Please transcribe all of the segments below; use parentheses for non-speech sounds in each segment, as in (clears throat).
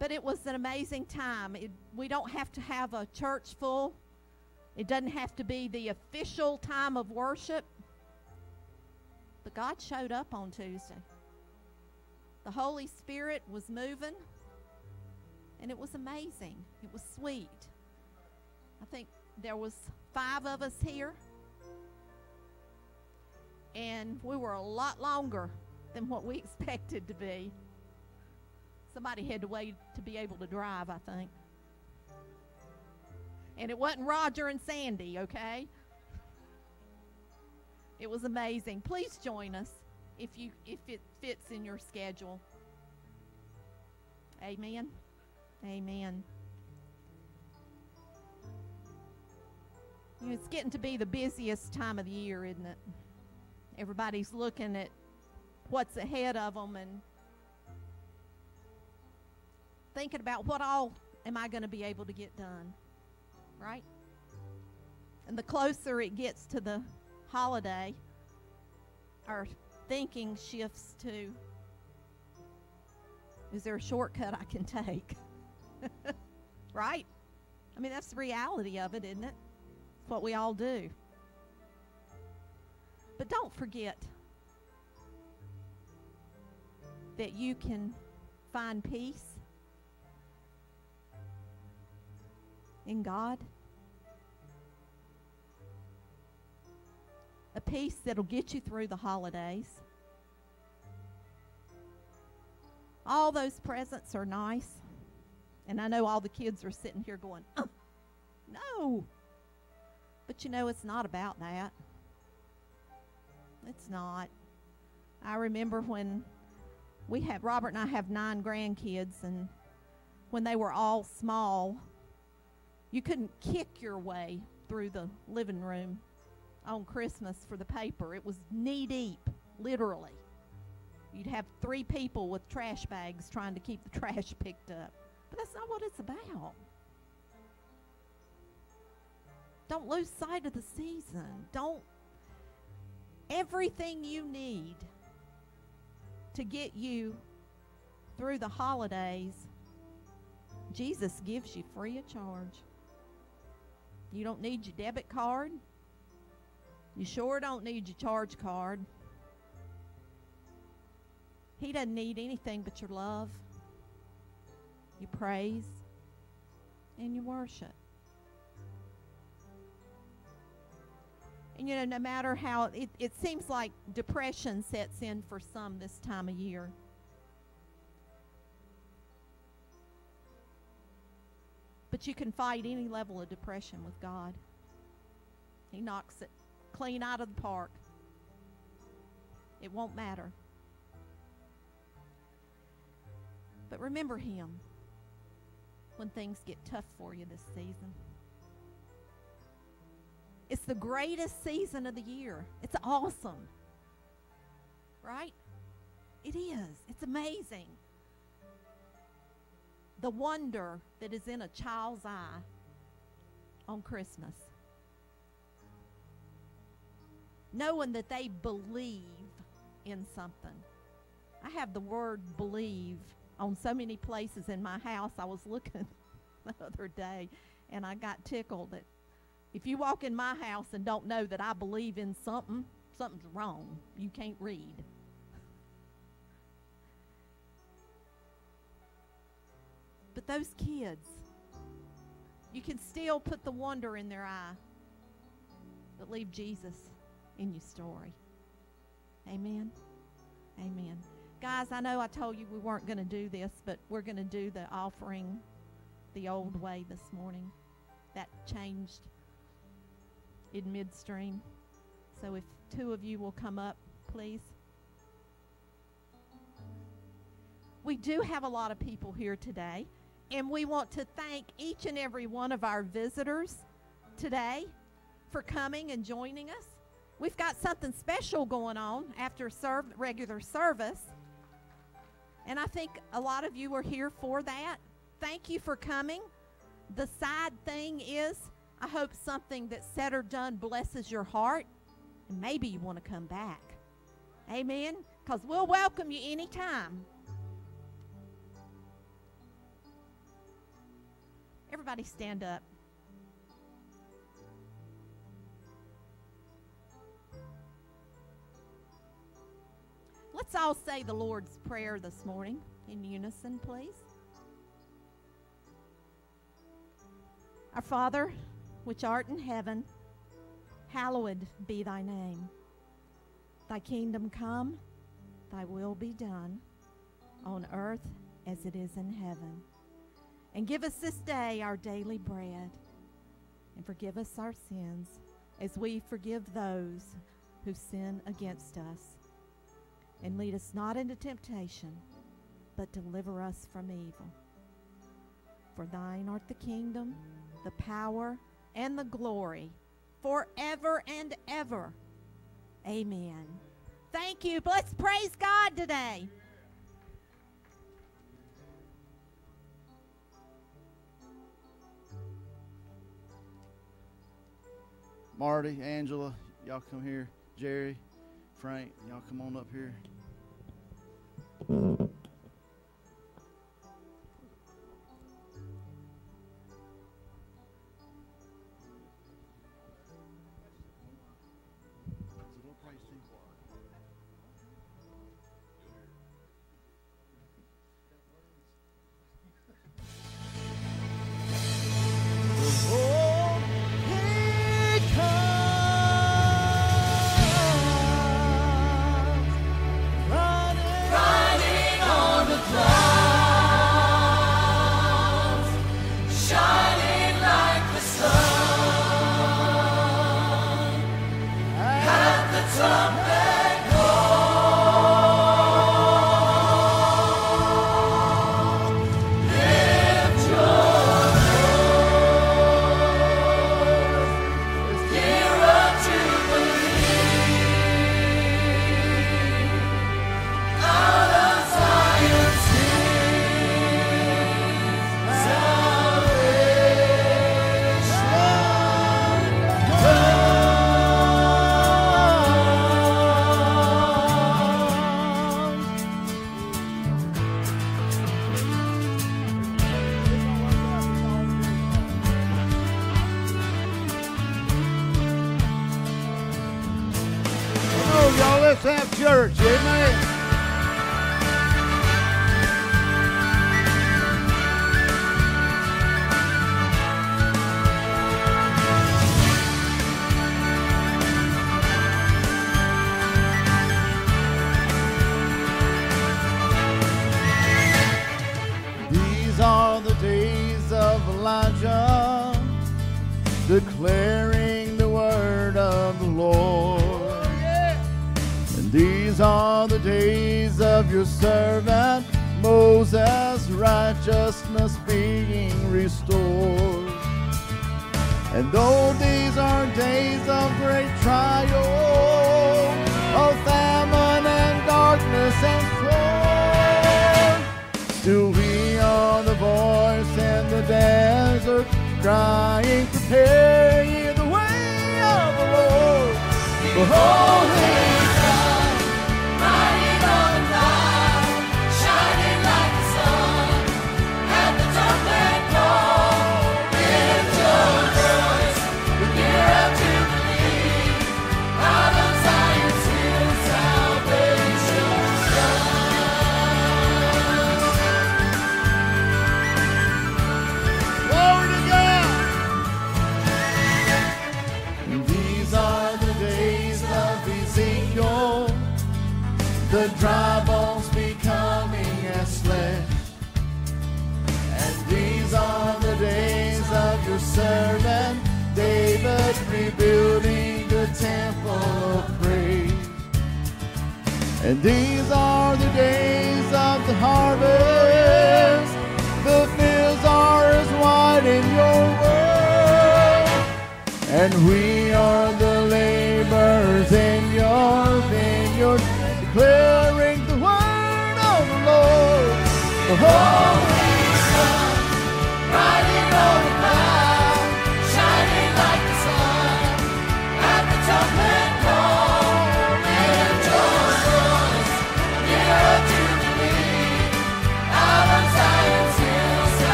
But it was an amazing time. It, we don't have to have a church full, it doesn't have to be the official time of worship. But God showed up on Tuesday. The Holy Spirit was moving, and it was amazing. It was sweet. I think there was five of us here, and we were a lot longer than what we (laughs) expected to be. Somebody had to wait to be able to drive, I think. And it wasn't Roger and Sandy, okay? It was amazing. Please join us if you if it fits in your schedule. Amen. Amen. You know, it's getting to be the busiest time of the year, isn't it? Everybody's looking at what's ahead of them and thinking about what all am I going to be able to get done, right? And the closer it gets to the holiday, our thinking shifts to is there a shortcut I can take? (laughs) right? I mean, that's the reality of it, isn't it? It's what we all do. But don't forget that you can find peace in God. A peace that'll get you through the holidays. All those presents are nice. And I know all the kids are sitting here going, oh, no. But you know, it's not about that. It's not. I remember when we had, Robert and I have nine grandkids, and when they were all small, you couldn't kick your way through the living room on Christmas for the paper. It was knee deep, literally. You'd have three people with trash bags trying to keep the (laughs) trash picked up. But that's not what it's about. Don't lose sight of the season. Don't. Everything you need to get you through the holidays, Jesus gives you free of charge. You don't need your debit card. You sure don't need your charge card. He doesn't need anything but your love, your praise, and your worship. And you know, no matter how it, it seems like depression sets in for some this time of year. But you can fight any level of depression with God. He knocks it clean out of the park. It won't matter. But remember Him when things get tough for you this season. It's the greatest season of the year. It's awesome. Right? It is. It's amazing. The wonder that is in a child's eye on Christmas. Knowing that they believe in something. I have the word believe on so many places in my house. I was looking (laughs) the other day and I got tickled that if you walk in my house and don't know that I believe in something, something's wrong. You can't read. But those kids, you can still put the wonder in their eye, but leave Jesus in your story. Amen. Amen. Guys, I know I told you we weren't going to do this, but we're going to do the offering the old way this morning. That changed in midstream. So if two of you will come up, please. We do have a lot of people here today, and we want to thank each and every one of our visitors today for coming and joining us. We've got something special going on after serve, regular service. And I think a lot of you are here for that. Thank you for coming. The side thing is, I hope something that's said or done blesses your heart, and maybe you want to come back. Amen? Because we'll welcome you anytime. Everybody stand up. Let's all say the Lord's Prayer this morning in unison, please. Our Father, which art in heaven, hallowed be thy name. Thy kingdom come, thy will be done, on earth as it is in heaven. And give us this day our daily bread, and forgive us our sins as we forgive those who sin against us. And lead us not into temptation, but deliver us from evil. For thine art the kingdom, the power, and the glory, forever and ever. Amen. Thank you. Let's praise God today. Marty, Angela, y'all come here. Jerry, Frank, y'all come on up here. Mm.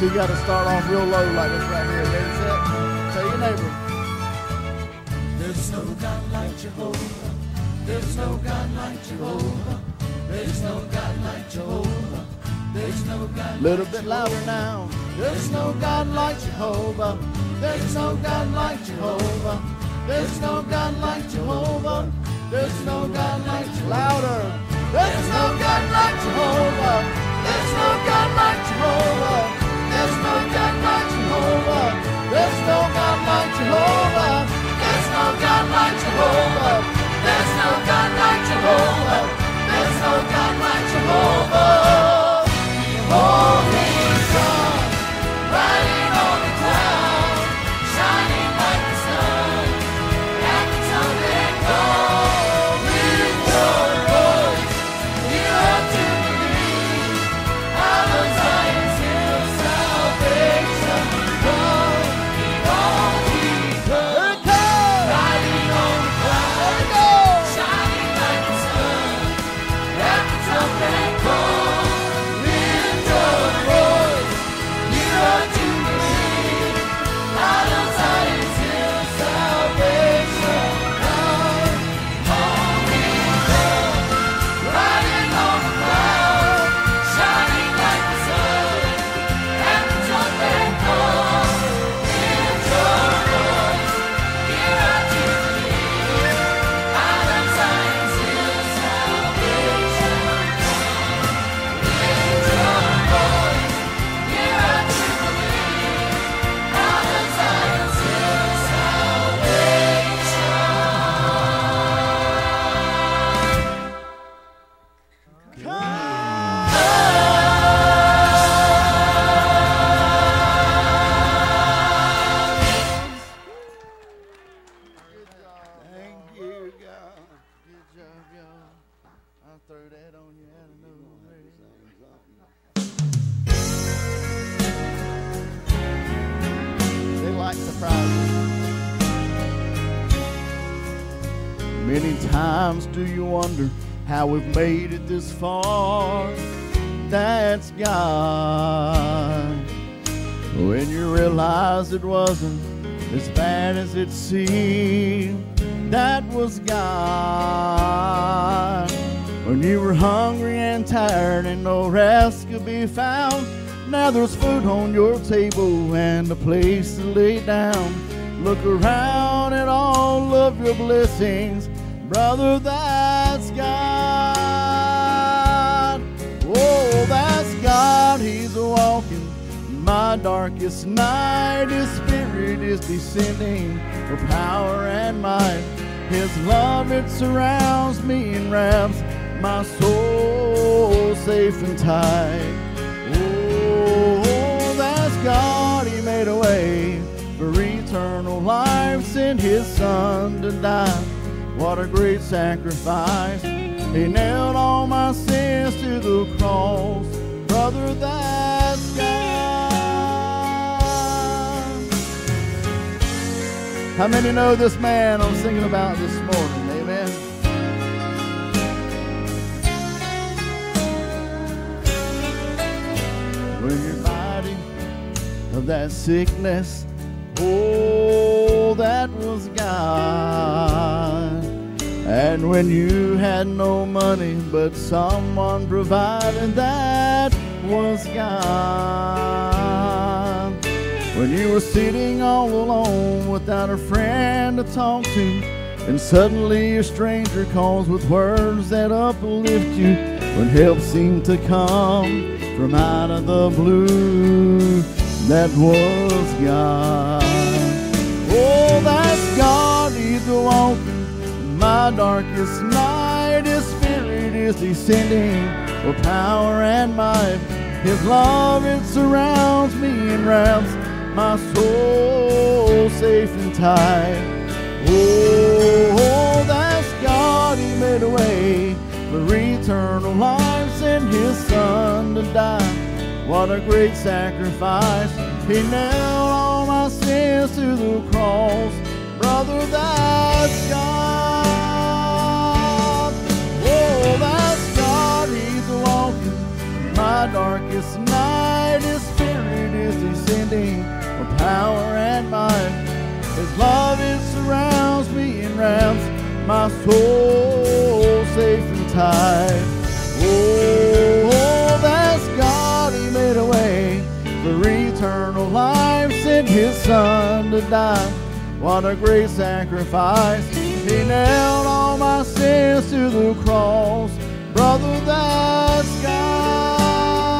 We got to start off real low like this right here. Ready, set? Tell your neighbor. There's no God like Jehovah. There's no God like Jehovah. There's no God like Jehovah. There's no God like Jehovah. Little bit louder now. There's no God like Jehovah. There's no God like Jehovah. There's no God like Jehovah. There's no God like Jehovah. Louder. There's no God like Jehovah. There's no God like Jehovah. There's no God like Jehovah. There's no God like Jehovah. There's no God like Jehovah. There's no God like Jehovah. There's no God like Jehovah. Holy God, we've made it this far? That's God. When you realize it wasn't as bad as it seemed, that was God. When you were hungry and tired and no rest could be found, now there's food on your table and a place to lay down. Look around at all of your blessings, brother, that's God. God, He's walking my darkest night. His spirit is descending for power and might. His love, it surrounds me and wraps my soul safe and tight. Oh, that's God, He made a way for eternal life, sent His Son to die. What a great sacrifice. He nailed all my sins to the cross. Brother, that's God. How many know this man I'm singing about this morning? Amen. When you're fighting of that sickness, oh, that was God. And when you had no money, but someone provided, that was God. When you were sitting all alone without a friend to talk to, and suddenly a stranger calls with words that uplift you, when help seemed to come from out of the blue, that was God. Oh, that's God, He's walking my darkest night. His spirit is descending with power and might. His love, it surrounds me and wraps my soul safe and tight. Oh, that's God, He made a way for eternal life, sent His Son to die. What a great sacrifice. He nailed all my sins to the cross. Brother, that's God. Oh, that's God, He's walking. My darkest night, His Spirit is descending with power and might. His love, it surrounds me and wraps my soul safe and tight. Oh, oh, that's God, He made a way for eternal life, sent His Son to die. What a great sacrifice! He knelt on sins to the cross. Brother, that's God.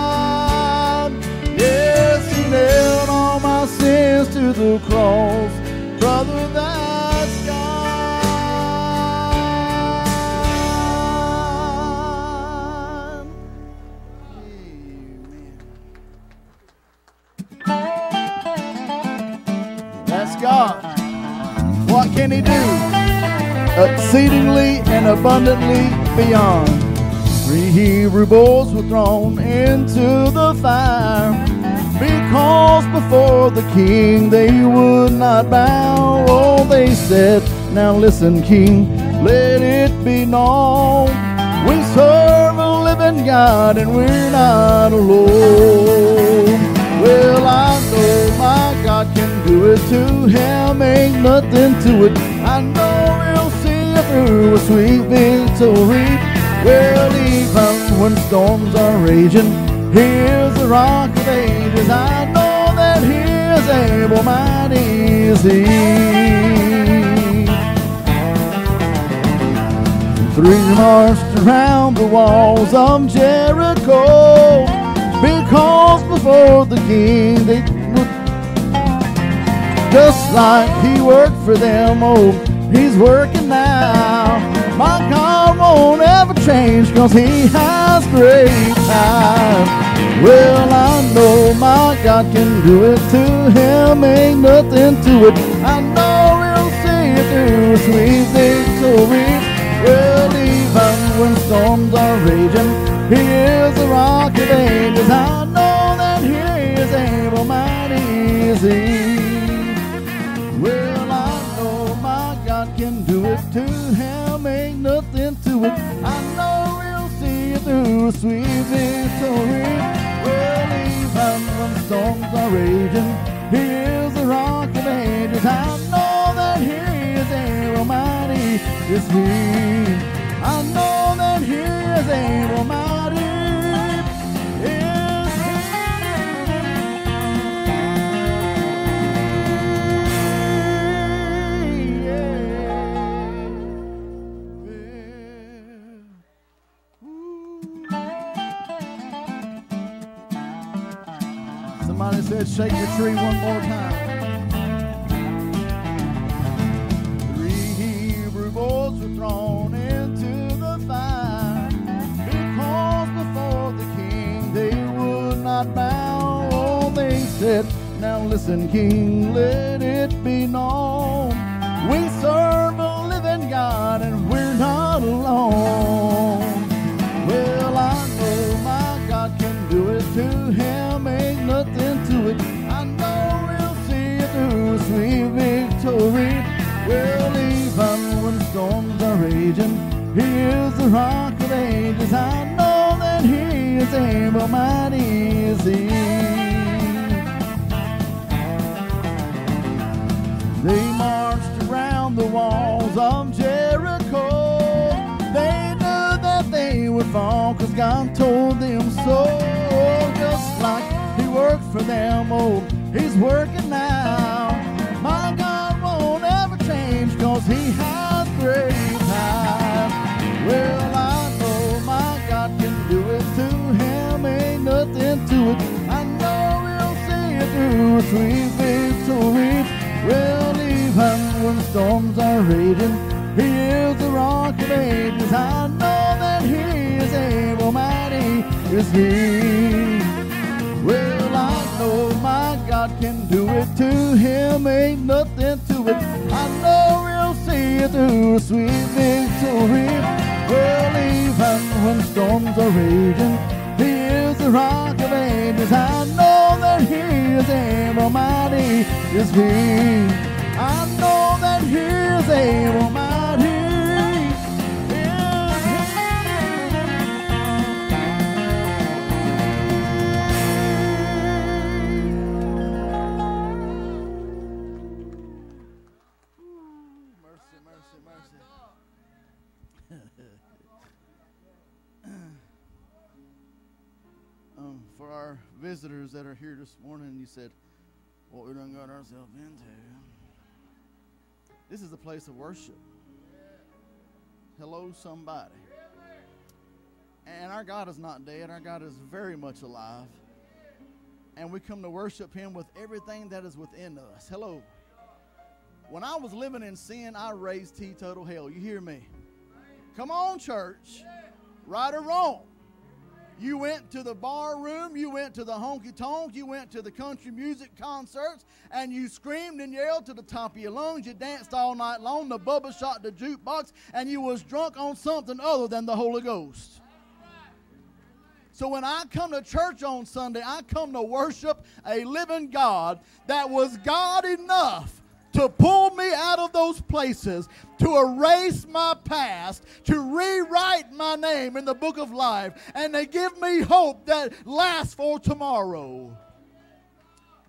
Yes, He nailed all my sins to the cross. Brother, that's God. Amen. That's God. What can He do? Exceedingly and abundantly beyond. Three Hebrew boys were thrown into the fire because before the king they would not bow. Oh, they said, Now listen, king, let it be known. We serve a living God and we're not alone. Well, I know my God can do it to him, ain't nothing to it. Through a sweet victory. Well, even when storms are raging, here's the rock of ages. I know that he is able, mighty is he. Three marched around the walls of Jericho because before the king they just like he worked for them. Oh, he's working now. My God won't ever change cause he has great power. Well, I know my God can do it to him, ain't nothing to it. I know he'll see it through sweet victory. Well, even when storms are raging, he is the rock of ages. I know that he is able, mighty is. Well, I know my God can do it to him, nothing to it. I know we'll see it through a sweet victory. Well, even when storms are raging, he is the rock of ages. I know that he is able, mighty is he. I know that he is able, mighty Somebody said, shake the tree one more time. Three Hebrew boys were thrown into the fire because before the king they would not bow. Oh, they said, Now listen, king, let it be known. We serve a living God and we're not alone. Victory. Well, even when storms are raging, he is the rock of ages. I know that he is able, mighty is he. They marched around the walls of Jericho. They knew that they would fall because God told them so. Just like He worked for them, oh, He's working now. Because He has great power. Well, I know my God can do it to Him, ain't nothing to it. I know He'll see it through a sweet victory. Well, even when storms are raging, He is the rock of ages. I know that He is able, mighty is He. Well, I know my God can do it to Him, ain't nothing to it. Through a sweet victory. Well, even when storms are raging, He is the rock of ages. I know that He is able, mighty is He. I know that He is able, mighty visitors that are here this morning, you said, What we done got ourselves into. This is a place of worship. Hello, somebody. And our God is not dead, our God is very much alive. And we come to worship Him with everything that is within us. Hello. When I was living in sin, I raised teetotal hell. You hear me? Come on, church. Right or wrong. You went to the bar room, you went to the honky tonk, you went to the country music concerts, and you screamed and yelled to the top of your lungs. You danced all night long. The bubba shot the jukebox, and you was drunk on something other than the Holy Ghost. So when I come to church on Sunday, I come to worship a living God that was God enough to pull me out of those places, to erase my past, to rewrite my name in the book of life, and to give me hope that lasts for tomorrow.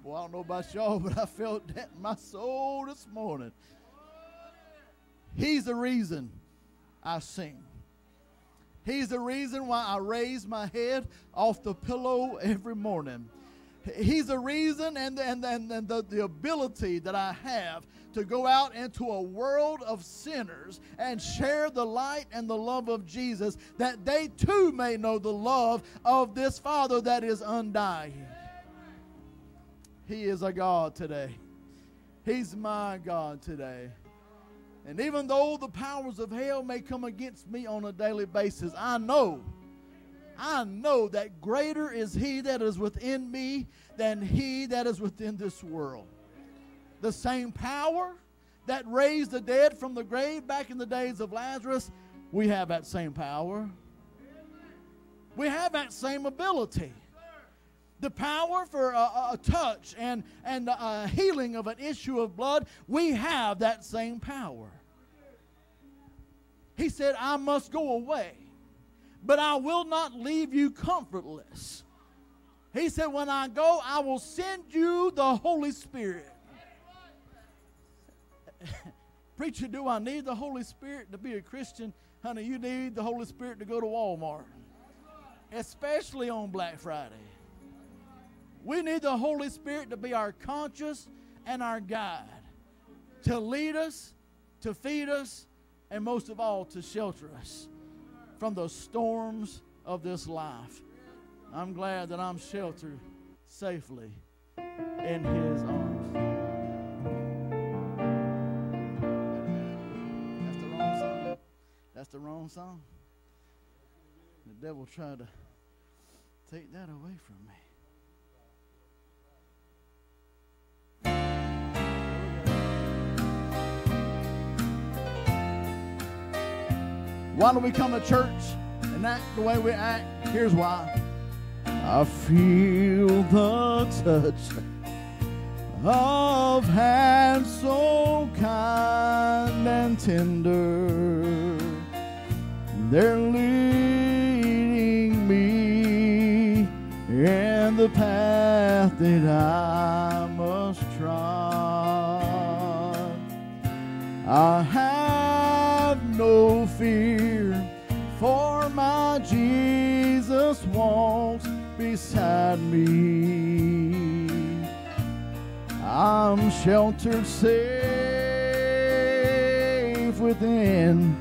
Well, I don't know about y'all, but I felt that in my soul this morning. He's the reason I sing. He's the reason why I raise my head off the pillow every morning. He's the reason and, and, and, and the, the ability that I have to go out into a world of sinners and share the light and the love of Jesus that they too may know the love of this Father that is undying. He is a God today. He's my God today. And even though the powers of hell may come against me on a daily basis, I know, I know that greater is He that is within me than He that is within this world. The same power that raised the dead from the grave back in the days of Lazarus, we have that same power. We have that same ability. The power for a, a touch and, and a healing of an issue of blood, we have that same power. He said, I must go away, but I will not leave you comfortless. He said, When I go, I will send you the Holy Spirit. (laughs) Preacher, do I need the Holy Spirit to be a Christian? Honey, you need the Holy Spirit to go to Walmart, especially on Black Friday. We need the Holy Spirit to be our conscience and our guide, to lead us, to feed us, and most of all, to shelter us from the storms of this life. I'm glad that I'm sheltered safely in His arms. That's the wrong song. That's the wrong song. The devil tried to take that away from me. Why do we come to church and act the way we act? Here's why. I feel the touch of hands so kind and tender. They're leading me in the path that I must trod. I have no fear, Jesus walks beside me. I'm sheltered safe within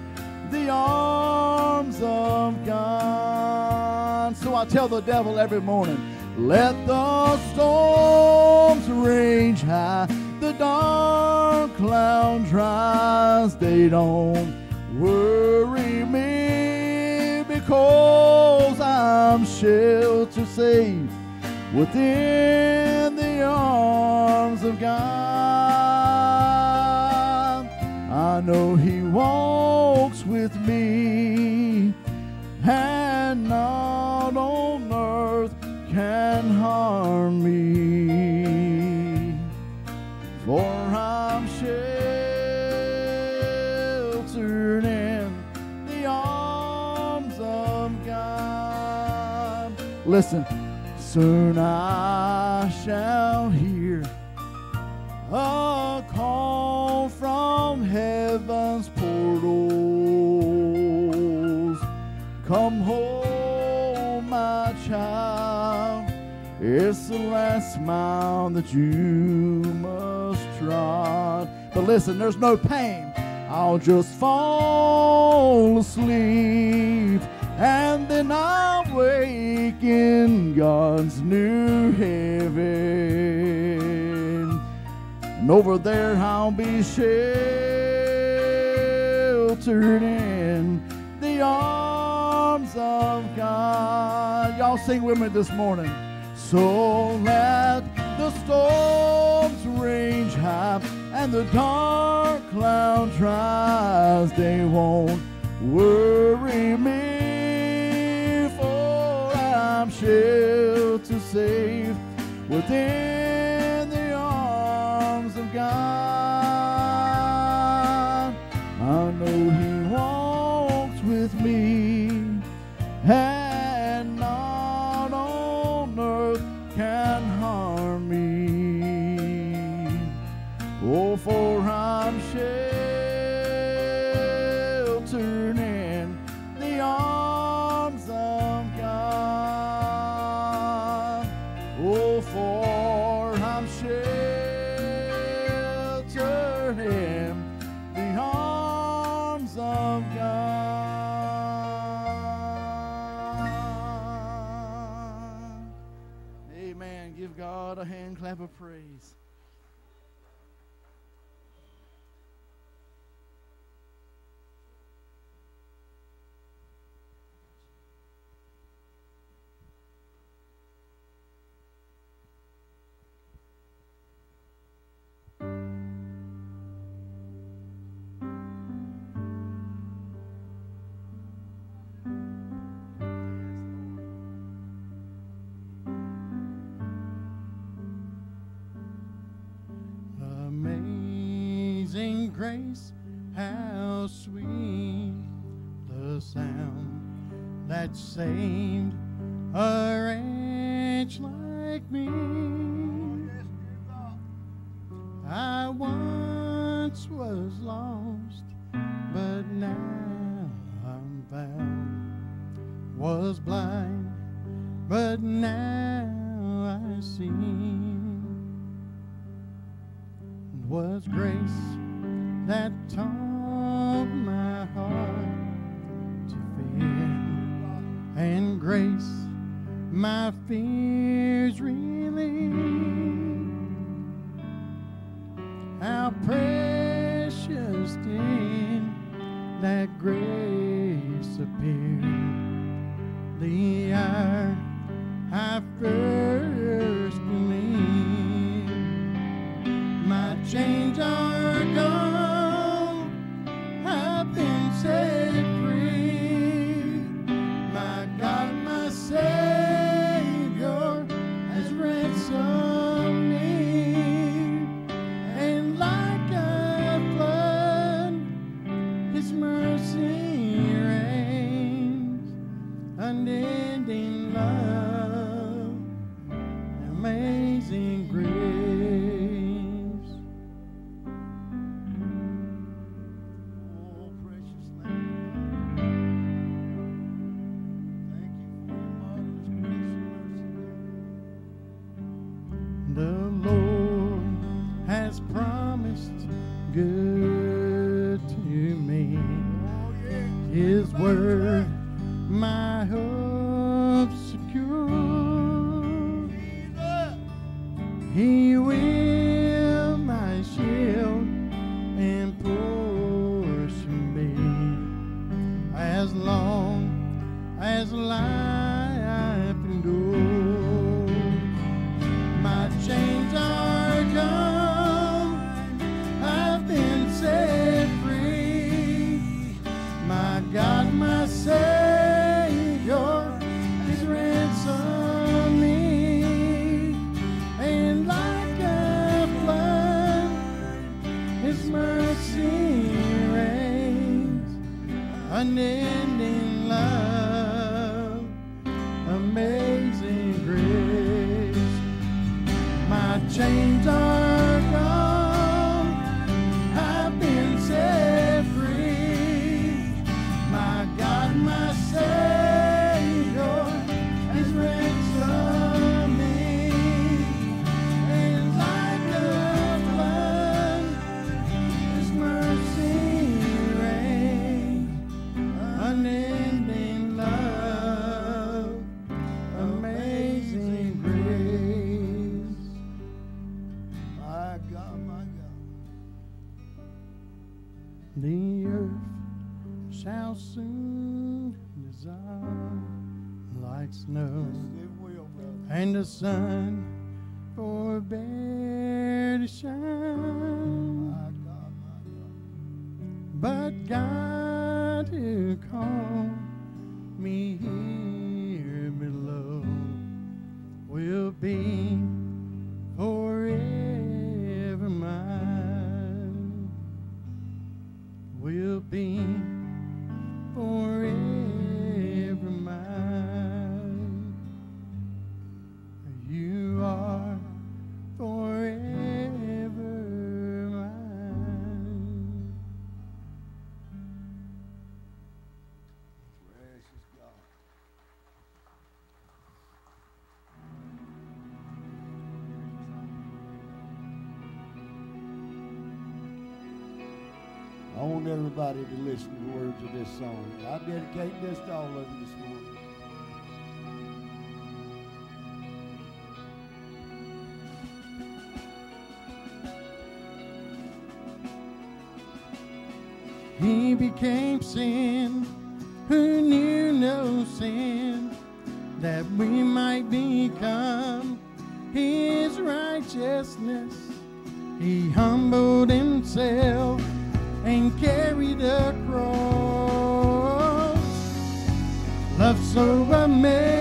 the arms of God. So I tell the devil every morning, let the storms rage high, the dark clouds rise, they don't worry me because I'm sheltered safe within the arms of God. I know He walks with me, and not on earth can harm me. Listen, soon I shall hear a call from heaven's portals. Come home, my child. It's the last mile that you must trot. But listen, there's no pain. I'll just fall asleep and then I'll wake in God's new heaven. And over there I'll be sheltered in the arms of God. Y'all sing with me this morning. So let the storms range high and the dark cloud rise. They won't worry day. same. sun. everybody to listen to the words of this song. I dedicate this to all of you this morning. He became sin, who knew no sin, that we might become his righteousness. He humbled himself and gave. Love's cross. Love so amazing.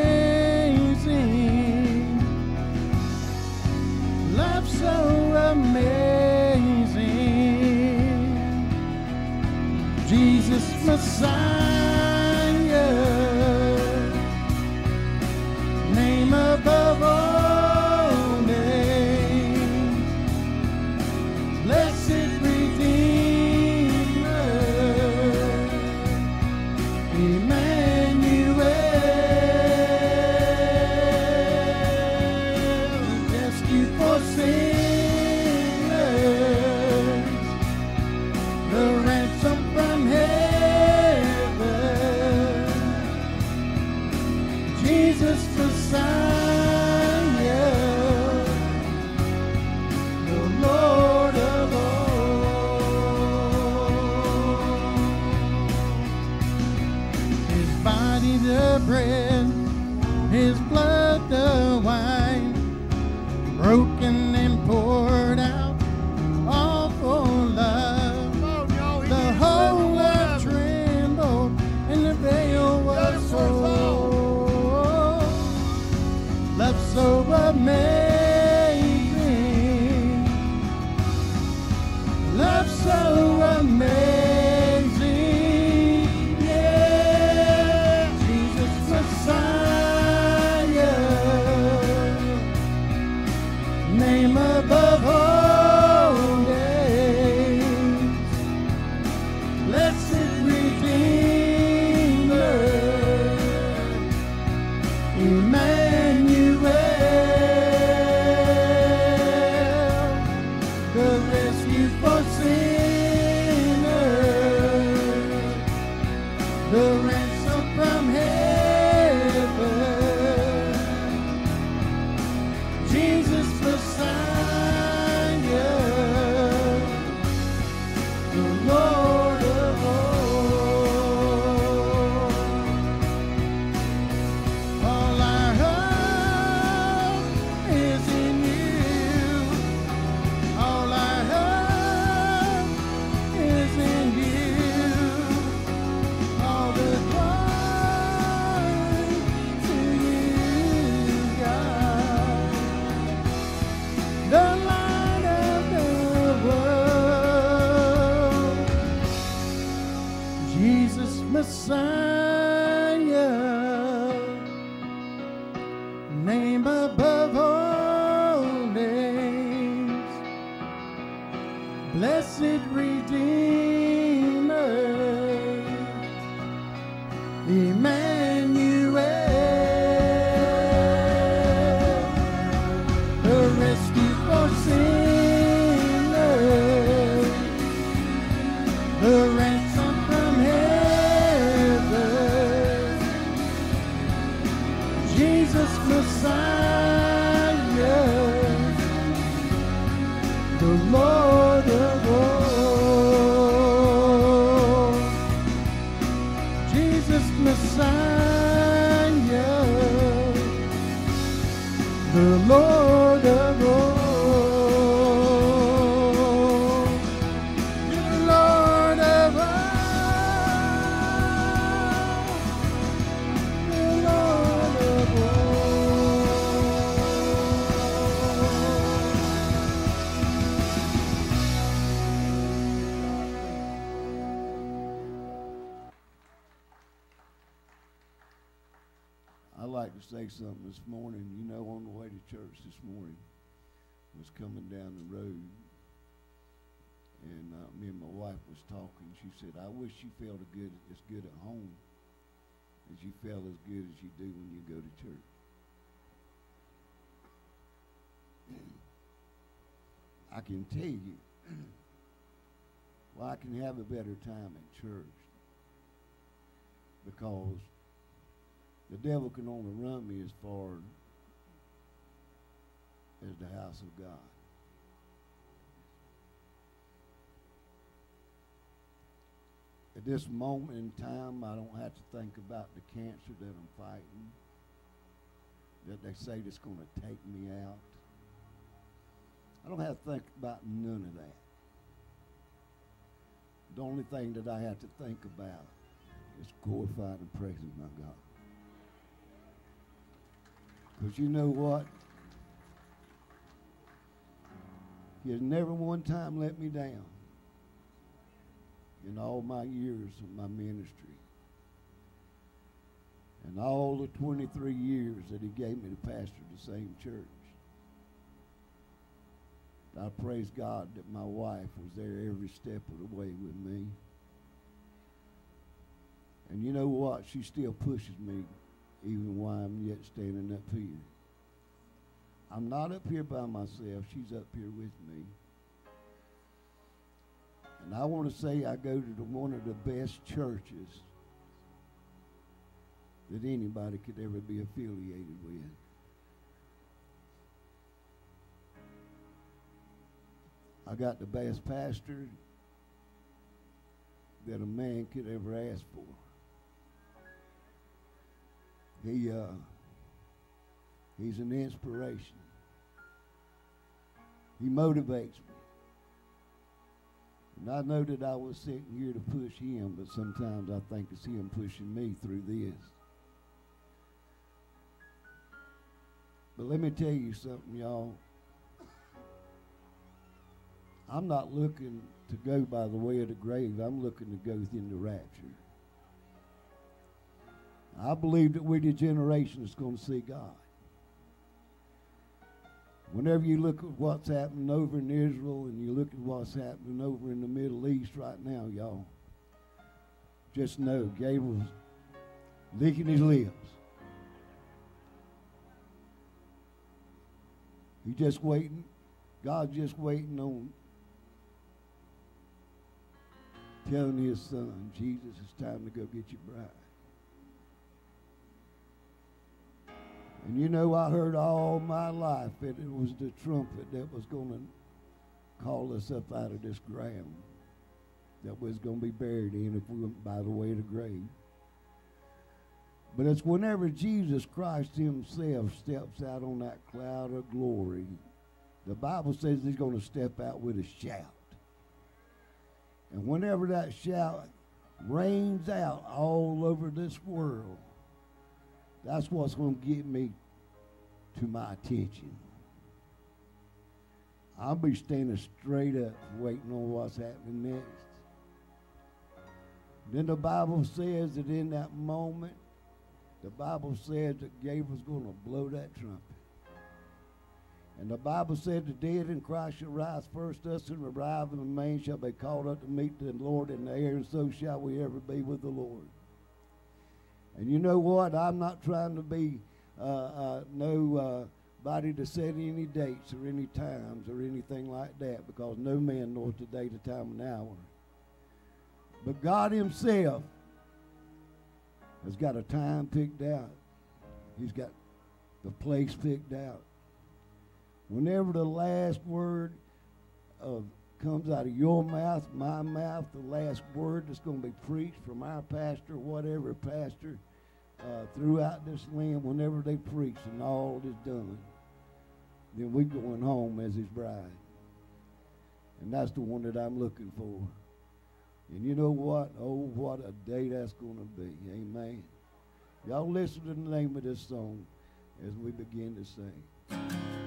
Something this morning. You know, on the way to church this morning, was coming down the road, and uh, me and my wife was talking. She said, "I wish you felt as good as good at home as you felt as good as you do when you go to church." (clears throat) I can tell you, (clears throat) well, I can have a better time at church because the devil can only run me as far as the house of God. At this moment in time, I don't have to think about the cancer that I'm fighting, that they say that's going to take me out. I don't have to think about none of that. The only thing that I have to think about is glorifying and praising my God. Because you know what? He has never one time let me down in all my years of my ministry. And all the 23 years that he gave me to pastor the same church. I praise God that my wife was there every step of the way with me. And you know what? She still pushes me even while I'm yet standing up here. I'm not up here by myself. She's up here with me. And I want to say I go to the, one of the best churches that anybody could ever be affiliated with. I got the best pastor that a man could ever ask for. He uh, he's an inspiration. He motivates me. And I know that I was sitting here to push him, but sometimes I think it's him pushing me through this. But let me tell you something, y'all. I'm not looking to go by the way of the grave. I'm looking to go in the rapture. I believe that we're the generation that's going to see God. Whenever you look at what's happening over in Israel and you look at what's happening over in the Middle East right now, y'all, just know Gabriel's licking his lips. He's just waiting. God's just waiting on telling his son, Jesus, it's time to go get your bride. And you know, I heard all my life that it was the trumpet that was going to call us up out of this ground that was going to be buried in if we went by the way of the grave. But it's whenever Jesus Christ himself steps out on that cloud of glory, the Bible says he's going to step out with a shout. And whenever that shout rains out all over this world, that's what's going to get me to my attention. I'll be standing straight up waiting on what's happening next. Then the Bible says that in that moment, the Bible says that Gabriel's going to blow that trumpet. And the Bible said the dead in Christ shall rise first, us and arrive and remain shall be called up to meet the Lord in the air, and so shall we ever be with the Lord. And you know what? I'm not trying to be uh, uh, no uh, body to set any dates or any times or anything like that because no man knows the day, the time, and hour. But God Himself has got a time picked out. He's got the place picked out. Whenever the last word of comes out of your mouth, my mouth, the last word that's going to be preached from our pastor, whatever pastor, uh, throughout this land, whenever they preach and all is done, then we're going home as his bride. And that's the one that I'm looking for. And you know what? Oh, what a day that's going to be. Amen. Y'all listen to the name of this song as we begin to sing.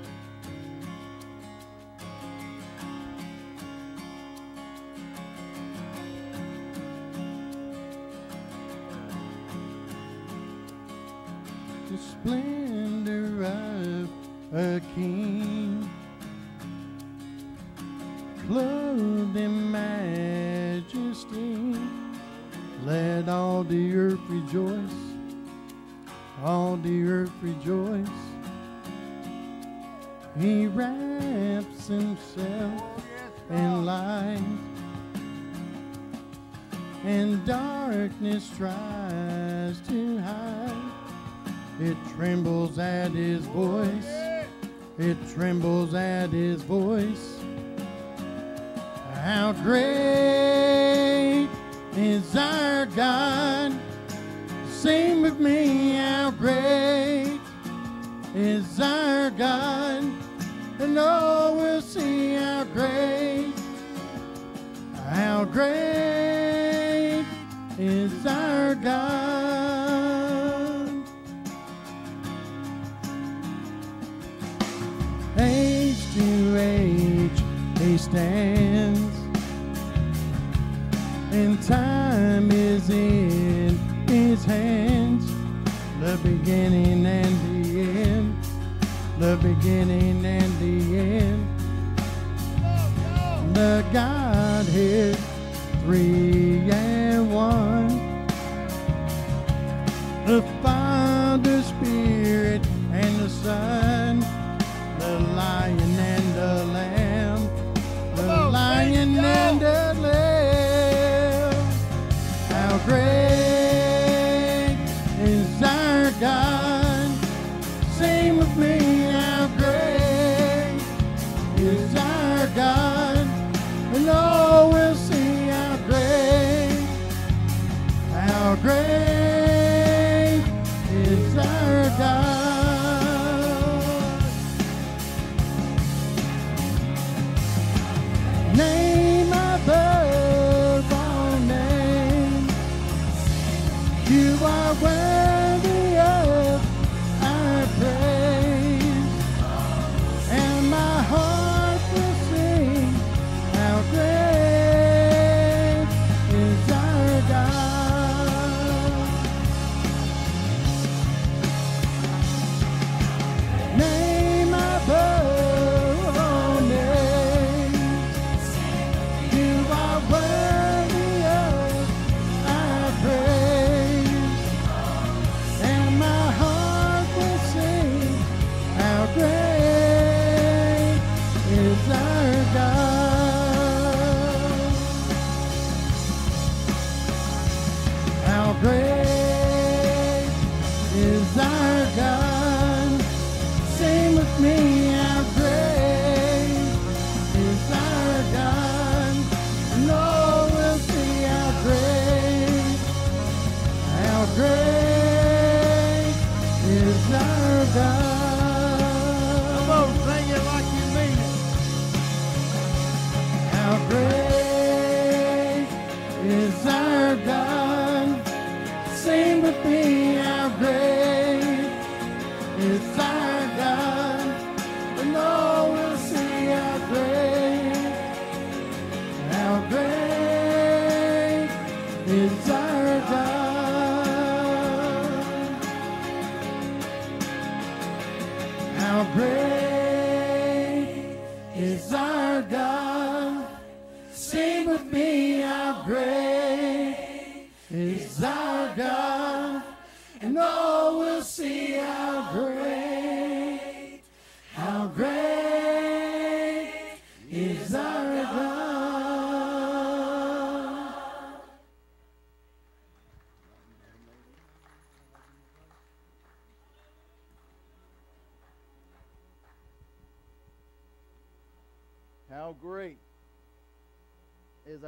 And darkness tries to hide. It trembles at his voice. It trembles at his voice. How great is our God? Sing with me, how great is our God? And oh, we'll see how great, how great is our God. age to age he stands, and time is in his hands. The beginning and the end, the beginning and the end. The Godhead, three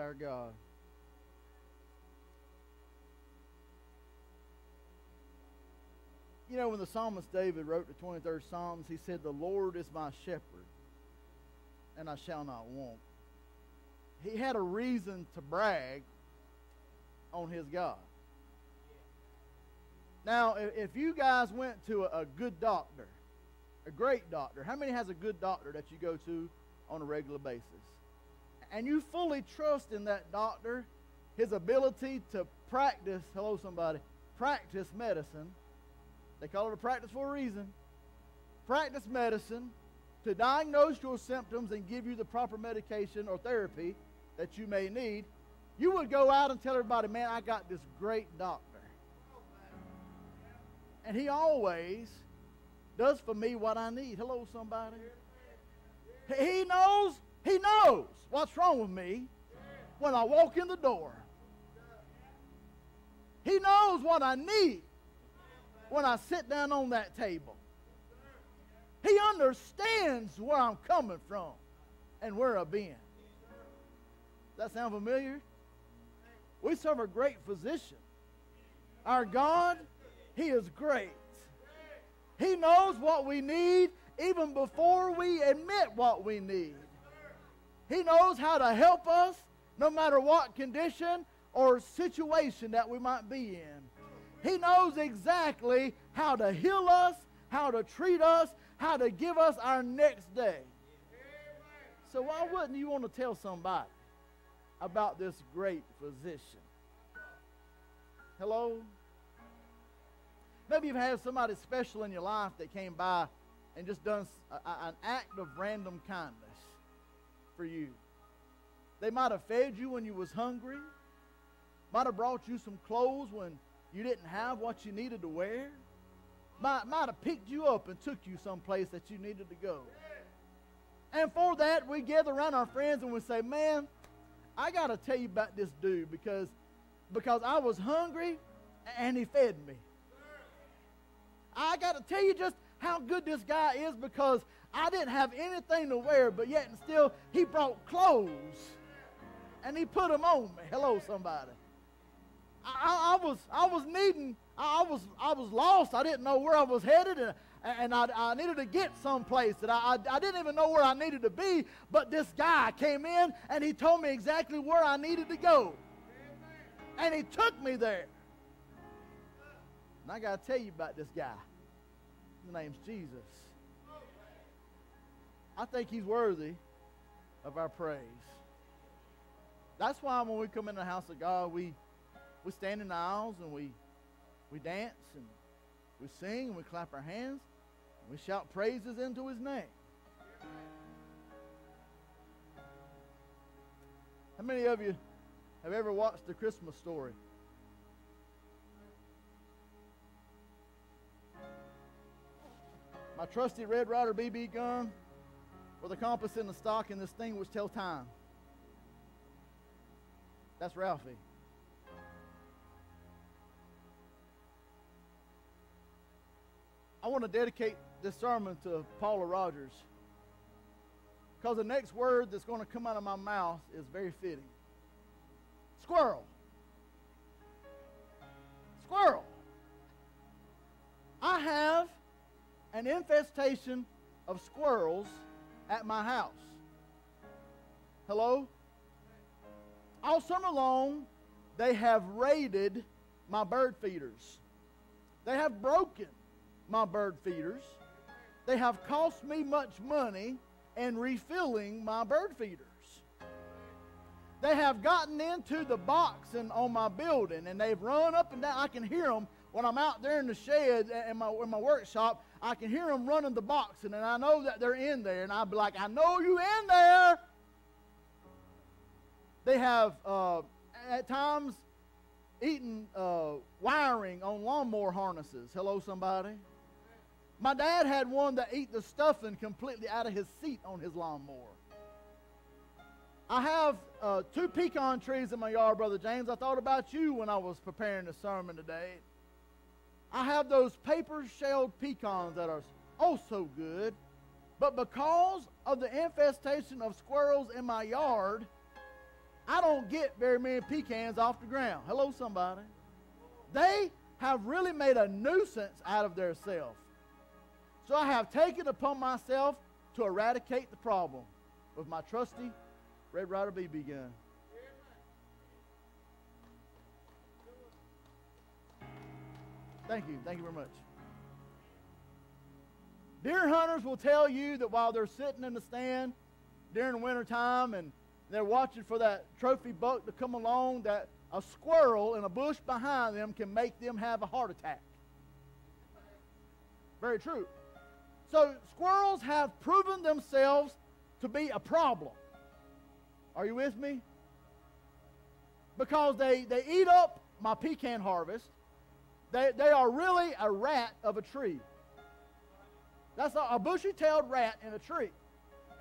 our God. You know, when the psalmist David wrote the 23rd Psalms, he said, The Lord is my shepherd, and I shall not want. He had a reason to brag on his God. Now, if you guys went to a, a good doctor, a great doctor, how many has a good doctor that you go to on a regular basis? And you fully trust in that doctor, his ability to practice, hello, somebody, practice medicine. They call it a practice for a reason. Practice medicine to diagnose your symptoms and give you the proper medication or therapy that you may need. You would go out and tell everybody, man, I got this great doctor. And he always does for me what I need. Hello, somebody. He- knows, he knows what's wrong with me when I walk in the door. He knows what I need when I sit down on that table. He understands where I'm coming from and where I've been. That sound familiar? We serve a great physician. Our God, He is great. He knows what we need even before we admit what we need. He knows how to help us no matter what condition or situation that we might be in. He knows exactly how to heal us, how to treat us, how to give us our next day. So why wouldn't you want to tell somebody about this great physician? Hello? Maybe you've had somebody special in your life that came by and just done an act of random kindness for you. They might have fed you when you was hungry. Might have brought you some clothes when you didn't have what you needed to wear. Might, might have picked you up and took you someplace that you needed to go. And for that, we gather around our friends and we say, man, I got to tell you about this dude because, because I was hungry and he fed me. I got to tell you just how good this guy is because I didn't have anything to wear, but yet and still he brought clothes and he put them on me. Hello, somebody. I, I, was I was needing I was I was lost. I didn't know where I was headed, and, and I, I needed to get someplace that I, I I didn't even know where I needed to be. But this guy came in and he told me exactly where I needed to go, and he took me there. And I got to tell you about this guy. His name's Jesus. I think he's worthy of our praise. That's why when we come in the house of God, we we stand in the aisles and we we dance and we sing and we clap our hands and we shout praises into his name. How many of you have ever watched the Christmas story? My trusty Red Ryder BB gun with a compass in the stock and this thing which tells time. That's Ralphie. I want to dedicate this sermon to Paula Rogers because the next word that's going to come out of my mouth is very fitting. Squirrel. Squirrel. I have an infestation of squirrels at my house. Hello? All summer long, they have raided my bird feeders. They have broken my bird feeders. They have cost me much money in refilling my bird feeders. They have gotten into the box and on my building and they've run up and down. I can hear them when I'm out there in the shed in my, in my workshop. I can hear them running the box and I know that they're in there. And I'll be like, I know you in there. They have uh, at times eaten uh, wiring on lawnmower harnesses. Hello, somebody. My dad had one that ate the stuffing completely out of his seat on his lawnmower. I have uh, two pecan trees in my yard, Brother James. I thought about you when I was preparing the sermon today. I have those paper shelled pecans that are oh so good. But because of the infestation of squirrels in my yard, I don't get very many pecans off the ground. Hello, somebody. They have really made a nuisance out of themselves. So I have taken upon myself to eradicate the problem with my trusty Red Ryder BB gun. Thank you. Thank you very much. Deer hunters will tell you that while they're sitting in the stand during the wintertime and they're watching for that trophy buck to come along, that a squirrel in a bush behind them can make them have a heart attack. Very true. So, squirrels have proven themselves to be a problem. Are you with me? Because they, they eat up my pecan harvest. They, they are really a rat of a tree. That's a, a bushy tailed rat in a tree.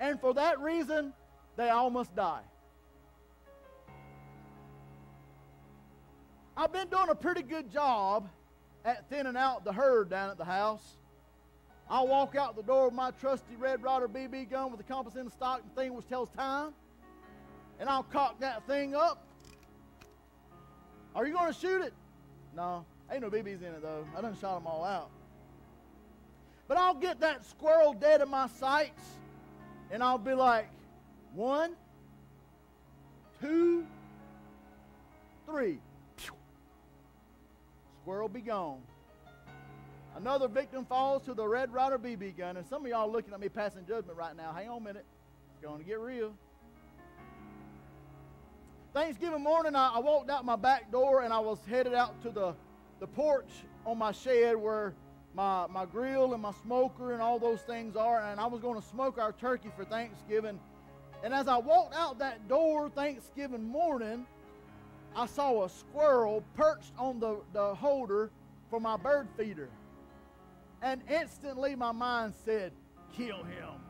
And for that reason, they almost die. I've been doing a pretty good job at thinning out the herd down at the house. I'll walk out the door with my trusty Red Ryder BB gun with the compass in the stock and thing which tells time. And I'll cock that thing up. Are you going to shoot it? No. Ain't no BBs in it though. I done shot them all out. But I'll get that squirrel dead in my sights, and I'll be like, one, two, three. Squirrel be gone. Another victim falls to the Red Ryder BB gun, and some of y'all looking at me passing judgment right now. Hang on a minute. It's going to get real. Thanksgiving morning, I, I walked out my back door and I was headed out to the, the porch on my shed where my, my grill and my smoker and all those things are, and I was going to smoke our turkey for Thanksgiving. And as I walked out that door Thanksgiving morning, I saw a squirrel perched on the, the holder for my bird feeder. And instantly my mind said, kill him.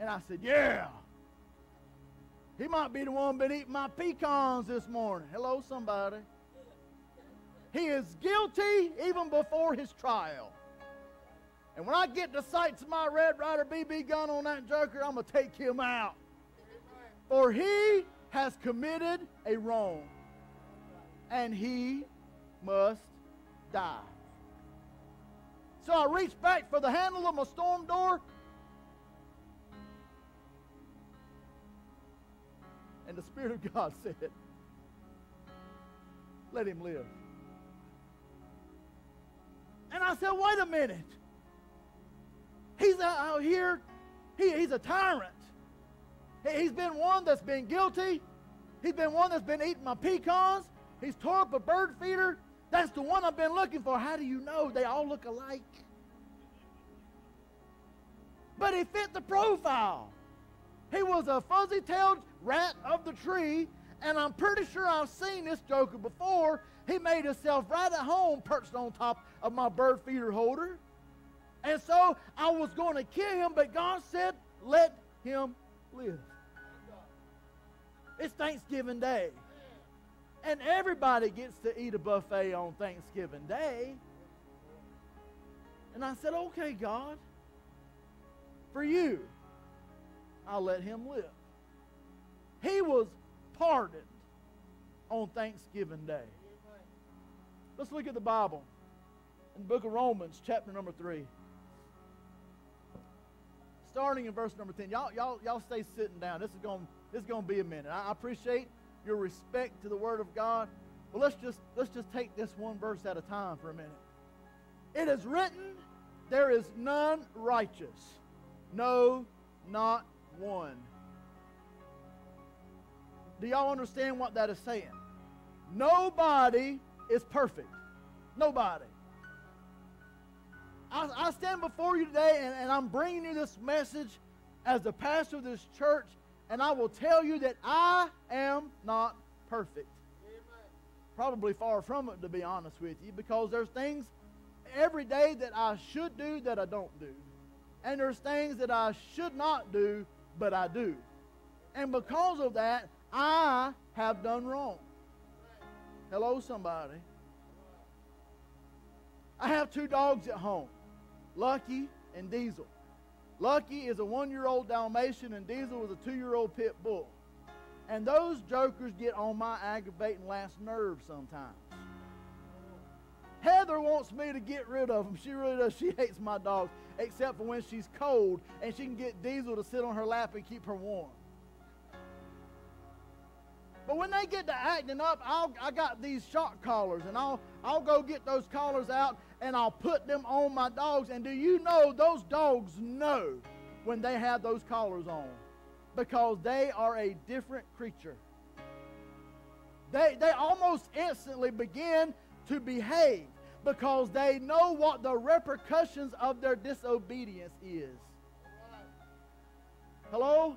And I said, yeah. He might be the one been eating my pecans this morning. Hello, somebody. He is guilty even before his trial. And when I get the sights of my Red Ryder BB gun on that joker, I'm going to take him out. For he has committed a wrong. And he must die. So I reached back for the handle of my storm door. And the Spirit of God (laughs) said, Let him live. And I said, Wait a minute. He's out here, he, he's a tyrant. He, he's been one that's been guilty. He's been one that's been eating my pecans. He's tore up a bird feeder. That's the one I've been looking for. How do you know they all look alike? But he fit the profile. He was a fuzzy tailed rat of the tree, and I'm pretty sure I've seen this joker before. He made himself right at home perched on top of my bird feeder holder. And so I was going to kill him, but God said, let him live. It's Thanksgiving Day. And everybody gets to eat a buffet on Thanksgiving Day. And I said, okay, God, for you, I'll let him live. He was pardoned on Thanksgiving Day. Let's look at the Bible in the book of Romans, chapter number 3. Starting in verse number 10. Y'all, y'all, y'all stay sitting down. This is going this is going to be a minute. I appreciate your respect to the Word of God. But let's just let's just take this one verse at a time for a minute. It is written, there is none righteous. No, not one. Do y'all understand what that is saying? Nobody is perfect. Nobody. I, I stand before you today and, and I'm bringing you this message as the pastor of this church, and I will tell you that I am not perfect. Probably far from it, to be honest with you, because there's things every day that I should do that I don't do. And there's things that I should not do, but I do. And because of that, I have done wrong. Hello, somebody. I have two dogs at home, Lucky and Diesel. Lucky is a one-year-old Dalmatian, and Diesel is a two-year-old pit bull. And those jokers get on my aggravating last nerve sometimes. Heather wants me to get rid of them. She really does. She (laughs) hates my dogs, except for when she's cold and she can get Diesel to sit on her lap and keep her warm. But when they get to acting up, I'll, I got these shock collars, and I'll, I'll go get those collars out and I'll put them on my dogs. And do you know those dogs know when they have those collars on? Because they are a different creature. They, they almost instantly begin to behave because they know what the repercussions of their disobedience is. Hello?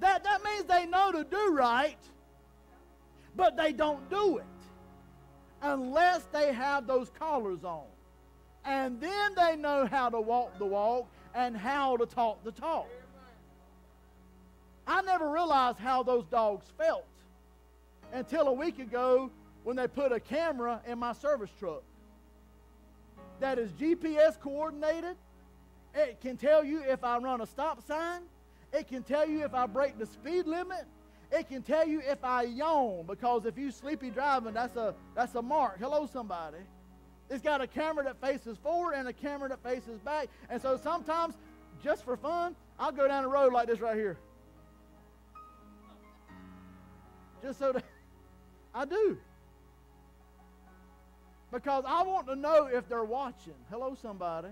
That, that means they know to do right, but they don't do it unless they have those collars on. And then they know how to walk the walk and how to talk the talk. I never realized how those dogs felt until a week ago when they put a camera in my service truck that is GPS coordinated. It can tell you if I run a stop sign. It can tell you if I break the speed limit. It can tell you if I yawn because if you sleepy driving, that's a that's a mark. Hello, somebody. It's got a camera that faces forward and a camera that faces back. And so sometimes, just for fun, I'll go down the road like this right here. Just so that (laughs) I do. Because I want to know if they're watching. Hello, somebody.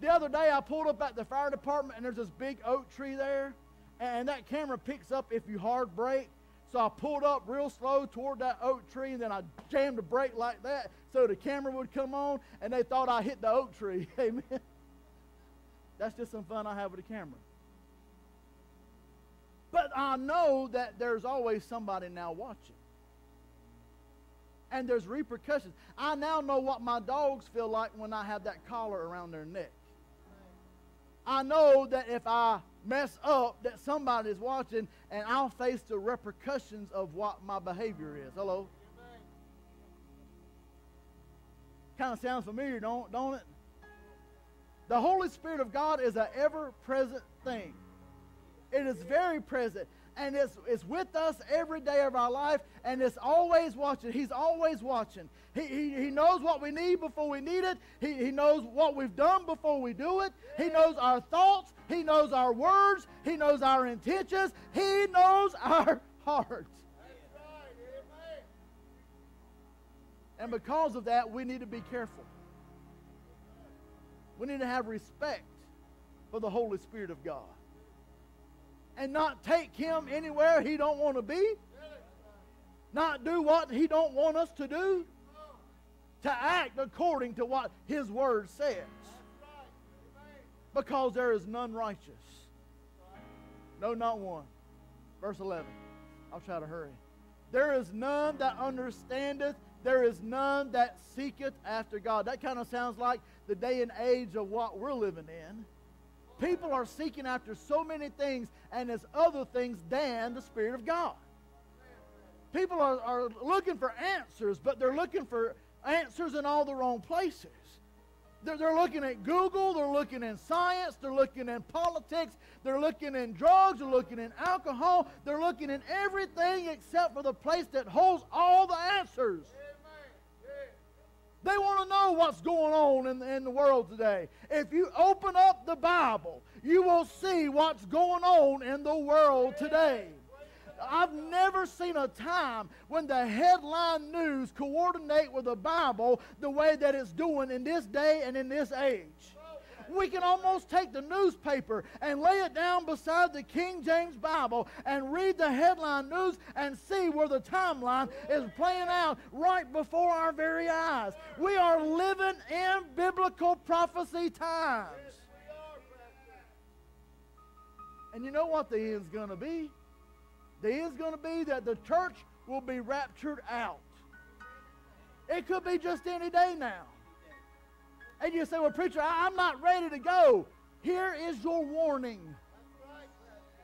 The other day I pulled up at the fire department and there's this big oak tree there. And that camera picks up if you hard brake. So I pulled up real slow toward that oak tree and then I jammed the brake like that so the camera would come on and they thought I hit the oak tree. (laughs) Amen. That's just some fun I have with the camera. But I know that there's always somebody now watching. And there's repercussions. I now know what my dogs feel like when I have that collar around their neck. I know that if I mess up, that somebody's watching and I'll face the repercussions of what my behavior is. Hello? Kind of sounds familiar, don't, don't it? The Holy Spirit of God is an ever present thing. It is very present. And it's, it's with us every day of our life, and it's always watching. He's always watching. He, he, he knows what we need before we need it. He, he knows what we've done before we do it. He knows our thoughts. He knows our words. He knows our intentions. He knows (laughs) our hearts. And because of that, we need to be careful. We need to have respect for the Holy Spirit of God and not take him anywhere he don't want to be? Not do what he don't want us to do? To act according to what his word says. Because there is none righteous. No not one. Verse 11 i'll try to hurry. There is none that understandeth there is none that seeketh after god. That kind of sounds like the day and age of what we're living in People are seeking after so many things, and it's other things than the Spirit of God. People are, are looking for answers, but they're looking for answers in all the wrong places. They're, they're looking at Google, they're looking in science, they're looking in politics, they're looking in drugs, they're looking in alcohol, they're looking in everything except for the place that holds all the answers. They want to know what's going on in the, in the world today. If you open up the Bible, you will see what's going on in the world today. I've never seen a time when the headline news coordinate with the Bible the way that it's doing in this day and in this age we can almost take the newspaper and lay it down beside the King James Bible and read the headline news and see where the timeline is playing out right before our very eyes. We are living in biblical prophecy times. And you know what the end's going to be? The end's going to be that the church will be raptured out. It could be just any day now. And you say, well, preacher, I'm not ready to go. Here is your warning.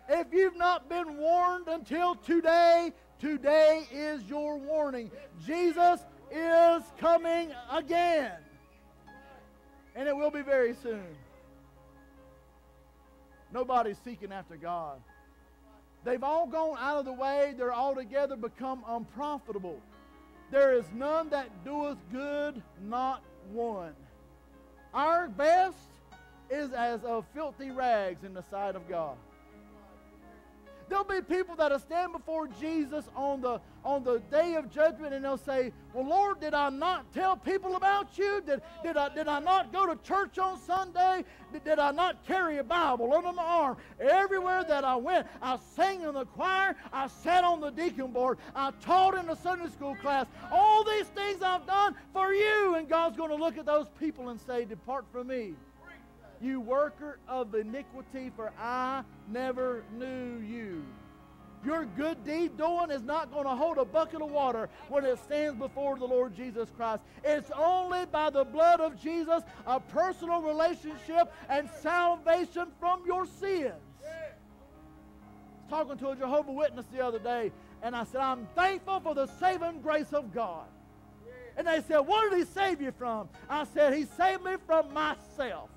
If you've not been warned until today, today is your warning. Jesus is coming again. And it will be very soon. Nobody's seeking after God. They've all gone out of the way. They're altogether become unprofitable. There is none that doeth good, not one. Our best is as of filthy rags in the sight of God. There'll be people that'll stand before Jesus on the on the day of judgment and they'll say, Well, Lord, did I not tell people about you? Did, did, I, did I not go to church on Sunday? Did, did I not carry a Bible under my arm? Everywhere that I went, I sang in the choir, I sat on the deacon board, I taught in the Sunday school class. All these things I've done for you. And God's going to look at those people and say, Depart from me you worker of iniquity, for I never knew you. Your good deed doing is not going to hold a bucket of water when it stands before the Lord Jesus Christ. It's only by the blood of Jesus, a personal relationship and salvation from your sins. I was talking to a Jehovah Witness the other day, and I said, I'm thankful for the saving grace of God. And they said, What did he save you from? I said, He saved me from myself.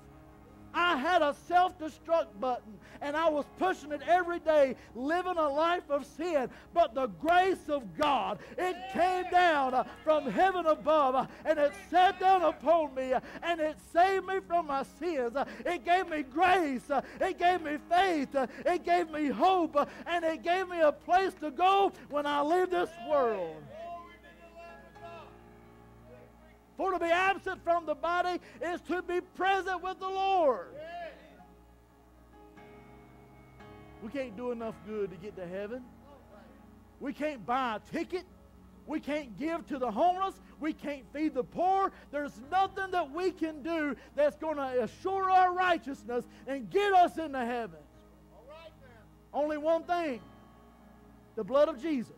I had a self destruct button and I was pushing it every day, living a life of sin. But the grace of God, it came down uh, from heaven above uh, and it sat down upon me uh, and it saved me from my sins. It gave me grace, it gave me faith, it gave me hope, and it gave me a place to go when I leave this world. For to be absent from the body is to be present with the Lord. We can't do enough good to get to heaven. We can't buy a ticket. We can't give to the homeless. We can't feed the poor. There's nothing that we can do that's going to assure our righteousness and get us into heaven. Only one thing the blood of Jesus.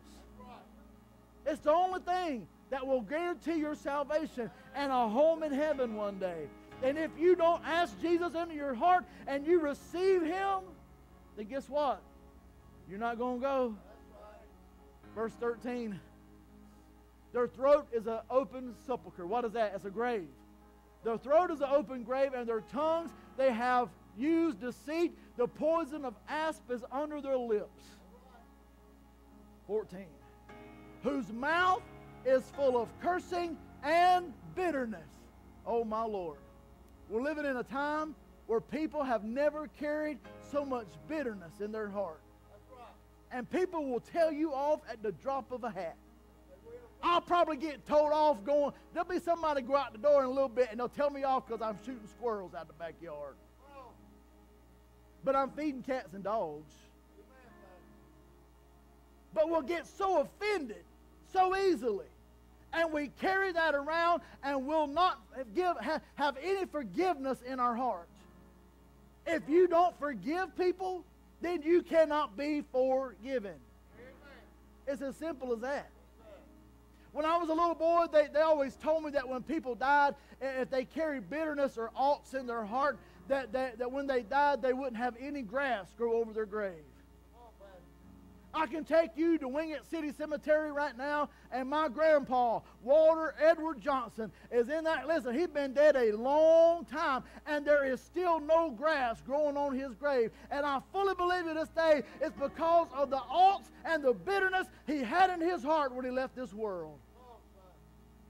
It's the only thing that will guarantee your salvation and a home in heaven one day. And if you don't ask Jesus into your heart and you receive Him, then guess what? You're not going to go. Verse 13. Their throat is an open sepulchre. What is that? It's a grave. Their throat is an open grave, and their tongues, they have used deceit. The poison of asp is under their lips. 14. Whose mouth is full of cursing and bitterness. Oh, my Lord. We're living in a time where people have never carried so much bitterness in their heart. And people will tell you off at the drop of a hat. I'll probably get told off going. There'll be somebody go out the door in a little bit and they'll tell me off because I'm shooting squirrels out the backyard. But I'm feeding cats and dogs. But we'll get so offended so easily. And we carry that around and will not give, have any forgiveness in our heart. If you don't forgive people, then you cannot be forgiven. It's as simple as that. When I was a little boy, they, they always told me that when people died, if they carried bitterness or alts in their heart, that, that, that when they died, they wouldn't have any grass grow over their grave. I can take you to Wingate City Cemetery right now, and my grandpa, Walter Edward Johnson, is in that. Listen, he's been dead a long time, and there is still no grass growing on his grave. And I fully believe to this day it's because of the alts and the bitterness he had in his heart when he left this world.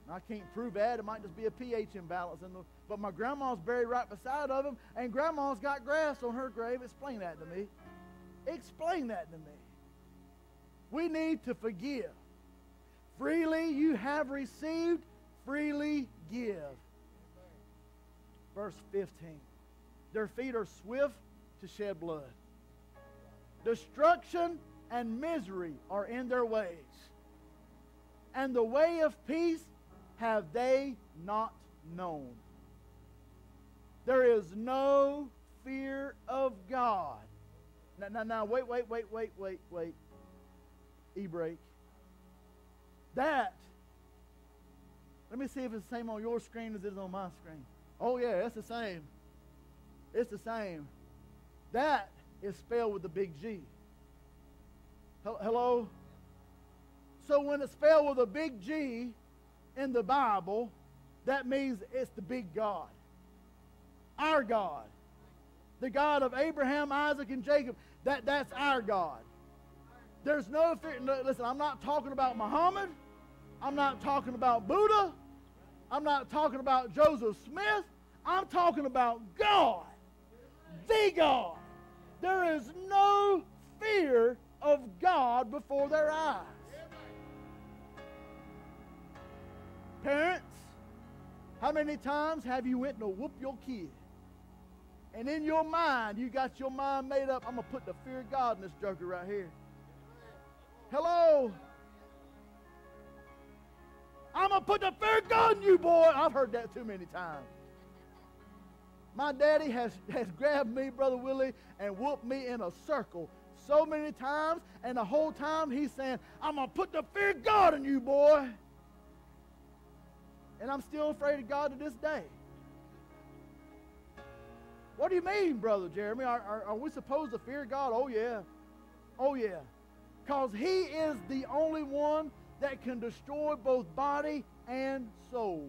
I can't prove that. It might just be a pH imbalance. In the, but my grandma's buried right beside of him, and grandma's got grass on her grave. Explain that to me. Explain that to me. We need to forgive. Freely you have received, freely give. Verse 15. Their feet are swift to shed blood. Destruction and misery are in their ways. And the way of peace have they not known. There is no fear of God. Now, now, now, wait, wait, wait, wait, wait, wait e-brake. That, let me see if it's the same on your screen as it is on my screen. Oh yeah, it's the same. It's the same. That is spelled with the big G. Hello? So when it's spelled with a big G, in the Bible, that means it's the big God. Our God. The God of Abraham, Isaac, and Jacob. That, that's our God. There's no fear. Listen, I'm not talking about Muhammad. I'm not talking about Buddha. I'm not talking about Joseph Smith. I'm talking about God. The God. There is no fear of God before their eyes. Parents, how many times have you went to whoop your kid? And in your mind, you got your mind made up, I'm going to put the fear of God in this joker right here. Hello? I'm going to put the fear God in you, boy. I've heard that too many times. My daddy has, has grabbed me, Brother Willie, and whooped me in a circle so many times, and the whole time he's saying, I'm going to put the fear of God in you, boy. And I'm still afraid of God to this day. What do you mean, Brother Jeremy? Are, are, are we supposed to fear God? Oh, yeah. Oh, yeah. Because He is the only one that can destroy both body and soul.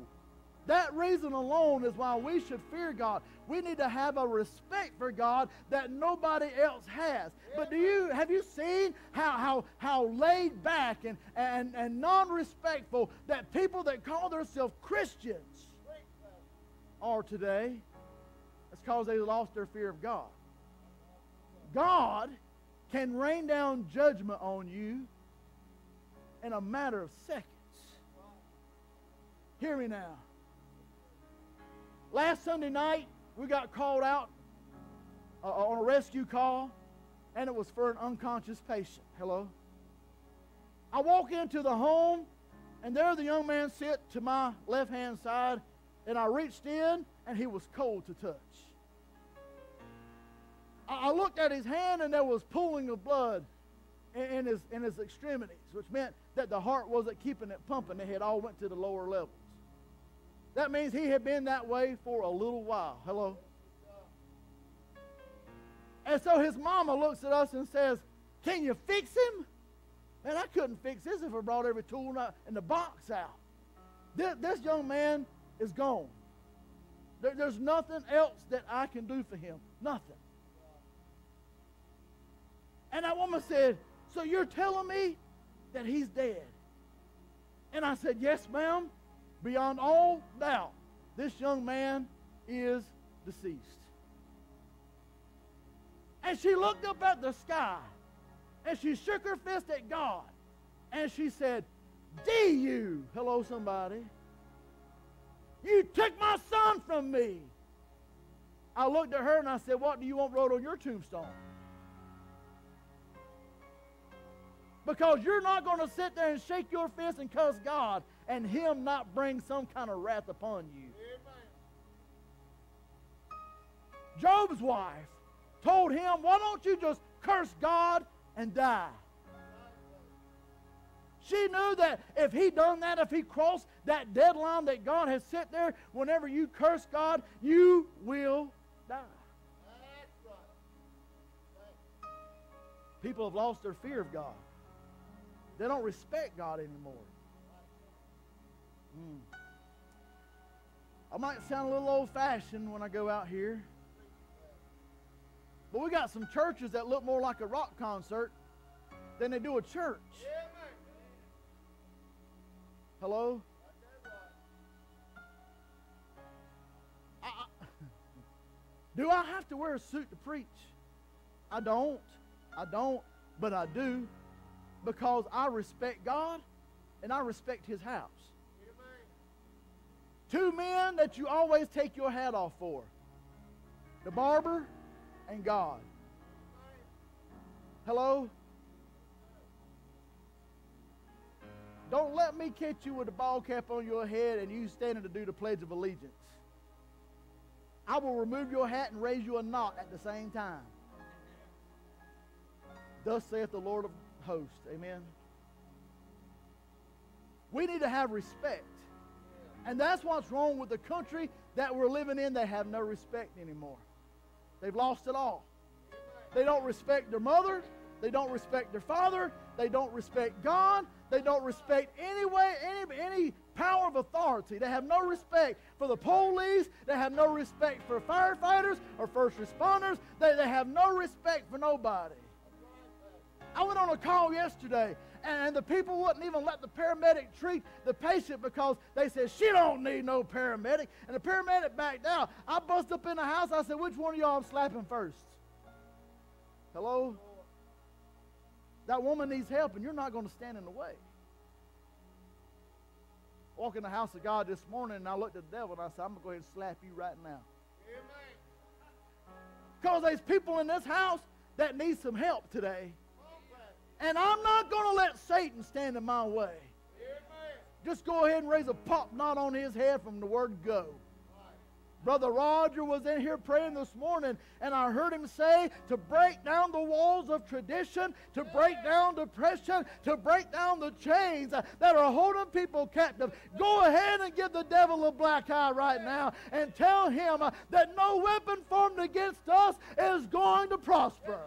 That reason alone is why we should fear God. We need to have a respect for God that nobody else has. But do you have you seen how how how laid back and and, and non-respectful that people that call themselves Christians are today? It's because they lost their fear of God. God can rain down judgment on you in a matter of seconds. Hear me now. Last Sunday night, we got called out uh, on a rescue call, and it was for an unconscious patient. Hello? I walk into the home, and there the young man sit to my left hand side, and I reached in, and he was cold to touch. I, looked at his hand, and there was pooling of blood in, in his, in his extremities, which meant that the heart wasn't keeping it pumping. It had all went to the lower levels. That means he had been that way for a little while. Hello? And so his mama looks at us and says, Can you fix him? Man, I couldn't fix this if I brought every tool in the box out. This, this young man is gone. There, there's nothing else that I can do for him. Nothing. And that woman said, So you're telling me that he's dead? And I said, Yes, ma'am. Beyond all doubt, this young man is deceased. And she looked up at the sky and she shook her fist at God and she said, D you, hello somebody, you took my son from me. I looked at her and I said, What do you want wrote on your tombstone? Because you're not going to sit there and shake your fist and cuss God and Him not bring some kind of wrath upon you. Job's wife told him, Why don't you just curse God and die? She knew that if he done that, if he crossed that deadline that God has set there, whenever you curse God, you will die. People have lost their fear of God. They don't respect God anymore. Mm. I might sound a little old fashioned when I go out here. But we got some churches that look more like a rock concert than they do a church. Hello? I, (laughs) do I have to wear a suit to preach? I don't. I don't. But I do because I respect God and I respect His house. Two men that you always take your hat off for the barber and God. Hello? Don't let me catch you with a ball cap on your head and you standing to do the Pledge of Allegiance. I will remove your hat and raise you a knot at the same time. Thus saith the Lord of hosts. Amen. We need to have respect. And that's what's wrong with the country that we're living in. They have no respect anymore. They've lost it all. They don't respect their mother. They don't respect their father. They don't respect God. They don't respect any way, any, any power of authority. They have no respect for the police. They have no respect for firefighters or first responders. They, they have no respect for nobody. On a call yesterday, and the people wouldn't even let the paramedic treat the patient because they said she don't need no paramedic. And the paramedic backed out. I bust up in the house. I said, "Which one of y'all I'm slapping first? Hello? That woman needs help, and you're not going to stand in the way. Walk in the house of God this morning, and I looked at the devil and I said, I'm going to go ahead and slap you right now. Because there's people in this house that need some help today. And I'm not going to let Satan stand in my way. Just go ahead and raise a pop knot on his head from the word go. Brother Roger was in here praying this morning, and I heard him say to break down the walls of tradition, to break down depression, to break down the chains that are holding people captive. Go ahead and give the devil a black eye right now and tell him that no weapon formed against us is going to prosper.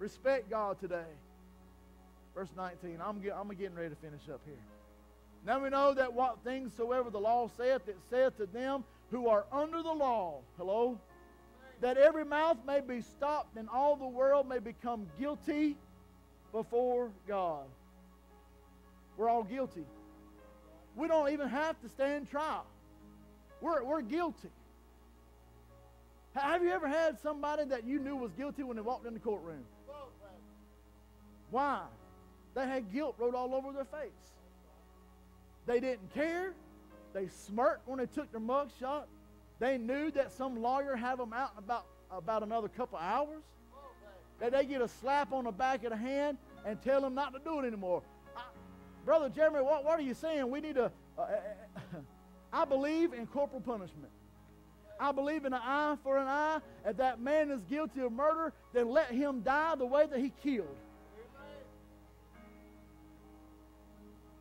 Respect God today. Verse 19. I'm, get, I'm getting ready to finish up here. Now we know that what things soever the law saith, it saith to them who are under the law. Hello? That every mouth may be stopped and all the world may become guilty before God. We're all guilty. We don't even have to stand trial. We're, we're guilty. Have you ever had somebody that you knew was guilty when they walked in the courtroom? Why? They had guilt wrote all over their face. They didn't care. They smirked when they took their mug shot. They knew that some lawyer had them out in about, about another couple hours. That they get a slap on the back of the hand and tell them not to do it anymore. I, Brother Jeremy, what, what are you saying? We need to. Uh, I believe in corporal punishment. I believe in an eye for an eye. If that man is guilty of murder, then let him die the way that he killed.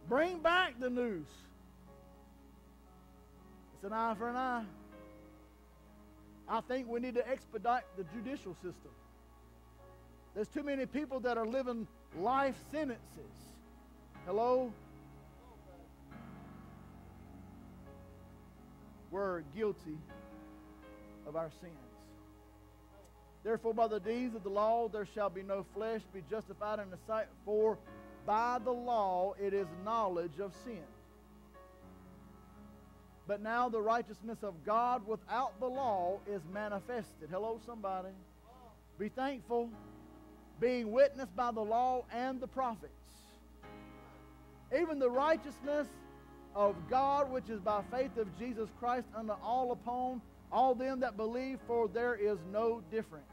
Bring back the news. It's an eye for an eye. I think we need to expedite the judicial system. There's too many people that are living life sentences. Hello? We're guilty of our sins. Therefore, by the deeds of the law, there shall be no flesh be justified in the sight, for by the law it is knowledge of sin. But now the righteousness of God without the law is manifested. Hello, somebody. Be thankful, being witnessed by the law and the prophets. Even the righteousness of God, which is by faith of Jesus Christ, unto all upon all them that believe, for there is no difference.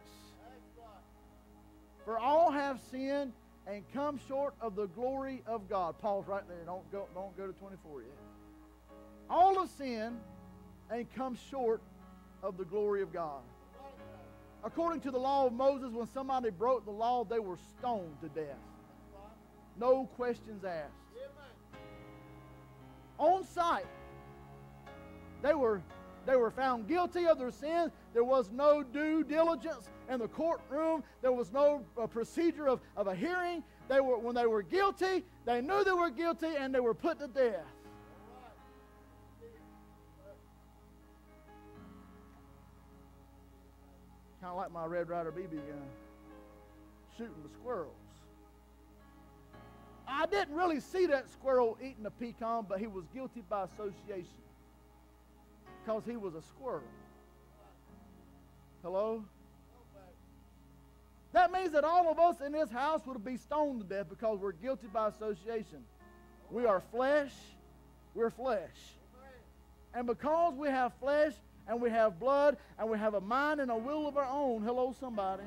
For all have sinned and come short of the glory of God. Pause right there. Don't go, don't go to 24 yet. All of sin and come short of the glory of God. According to the law of Moses, when somebody broke the law, they were stoned to death. No questions asked. On sight, they were they were found guilty of their sins. There was no due diligence in the courtroom. There was no uh, procedure of, of a hearing. They were, when they were guilty, they knew they were guilty and they were put to death. Kind of like my Red Ryder BB gun, shooting the squirrels. I didn't really see that squirrel eating a pecan, but he was guilty by association because he was a squirrel. Hello? That means that all of us in this house would be stoned to death because we're guilty by association. We are flesh, we're flesh. And because we have flesh and we have blood and we have a mind and a will of our own, hello, somebody,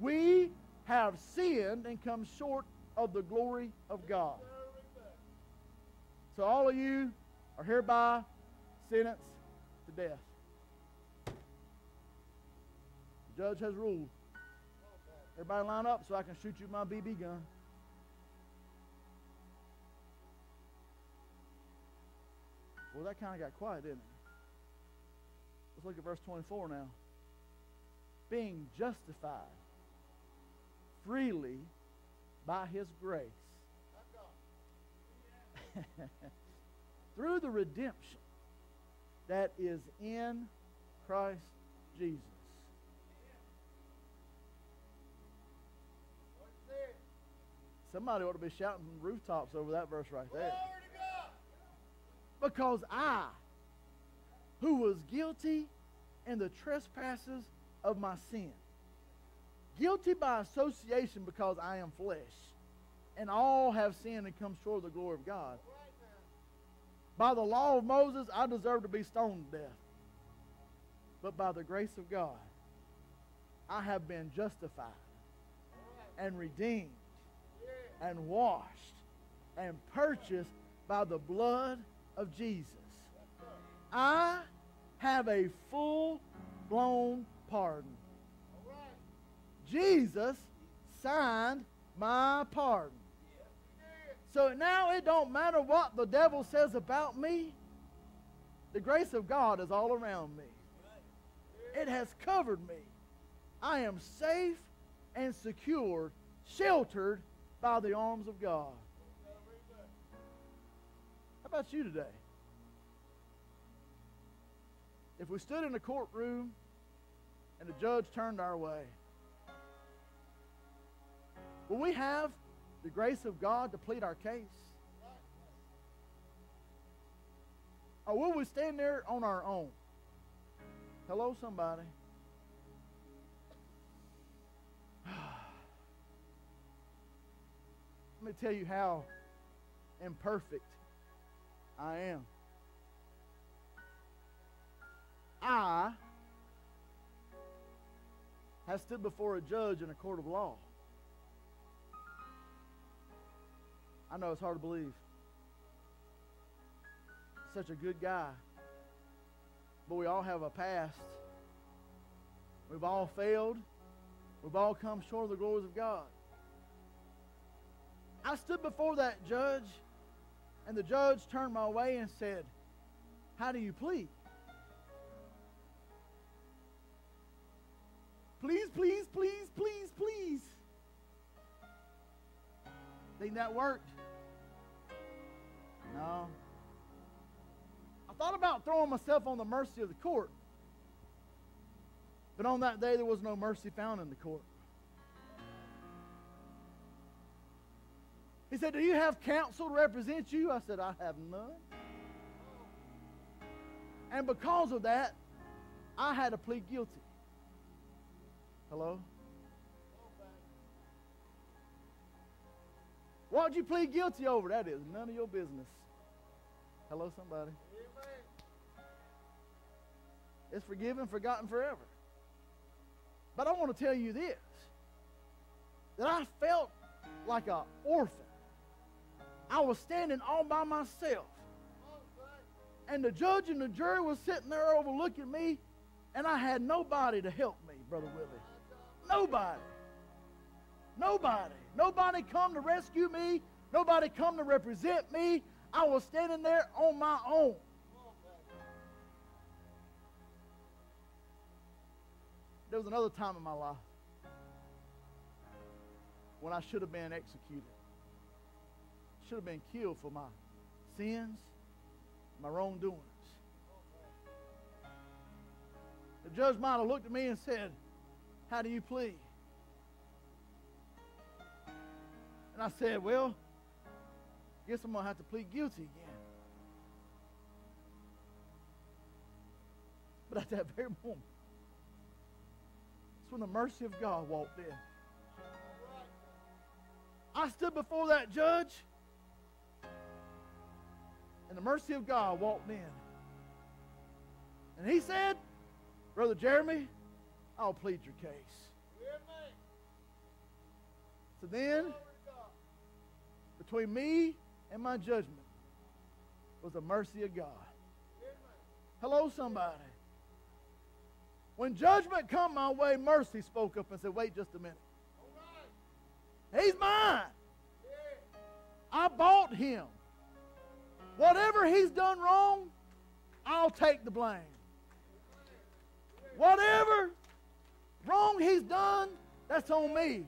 we have sinned and come short of the glory of God. So all of you are hereby sentenced to death. The judge has ruled. Everybody line up so I can shoot you with my BB gun. Well, that kind of got quiet, didn't it? Let's look at verse 24 now. Being justified freely by his grace (laughs) through the redemption that is in Christ Jesus. Somebody ought to be shouting from rooftops over that verse right there. Because I, who was guilty in the trespasses of my sin, guilty by association because I am flesh, and all have sinned and come short of the glory of God. By the law of Moses, I deserve to be stoned to death. But by the grace of God, I have been justified and redeemed and washed and purchased by the blood of Jesus. I have a full blown pardon. Jesus signed my pardon. So now it don't matter what the devil says about me. The grace of God is all around me. It has covered me. I am safe and secured, sheltered by the arms of God. How about you today? If we stood in a courtroom and the judge turned our way, will we have the grace of God to plead our case? Or will we stand there on our own? Hello, somebody. Let me tell you how imperfect I am. I have stood before a judge in a court of law. I know it's hard to believe. Such a good guy. But we all have a past. We've all failed. We've all come short of the glories of God. I stood before that judge, and the judge turned my way and said, How do you plead? Please, please, please, please, please. Think that worked? No. I thought about throwing myself on the mercy of the court. But on that day, there was no mercy found in the court. He said, Do you have counsel to represent you? I said, I have none. And because of that, I had to plead guilty. Hello? What'd you plead guilty over? That is none of your business. Hello, somebody. It's forgiven, forgotten forever. But I want to tell you this that I felt like an orphan. I was standing all by myself. And the judge and the jury was sitting there overlooking me, and I had nobody to help me, Brother Willie. Nobody. Nobody. Nobody come to rescue me. Nobody come to represent me. I was standing there on my own. There was another time in my life when I should have been executed. Should have been killed for my sins, my wrongdoings. The judge might have looked at me and said, How do you plead? And I said, Well, guess I'm going to have to plead guilty again. But at that very moment, it's when the mercy of God walked in. I stood before that judge, and the mercy of God walked in. And he said, Brother Jeremy, I'll plead your case. So then, between me and my judgment was the mercy of God. Hello, somebody. When judgment come my way, mercy spoke up and said, Wait just a minute. He's mine. I bought him. Whatever he's done wrong, I'll take the blame. Whatever wrong he's done, that's on me.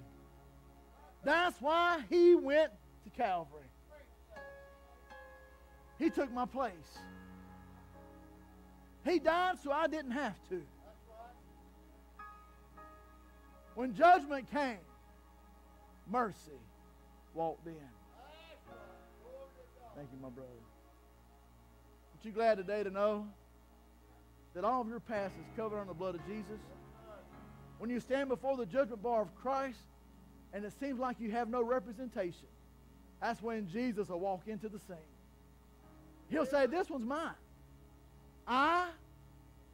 That's why he went to Calvary. He took my place. He died so I didn't have to. When judgment came, mercy walked in. Thank you, my brother. Aren't you glad today to know that all of your past is covered under the blood of Jesus? When you stand before the judgment bar of Christ and it seems like you have no representation, that's when Jesus will walk into the scene. He'll say, This one's mine. I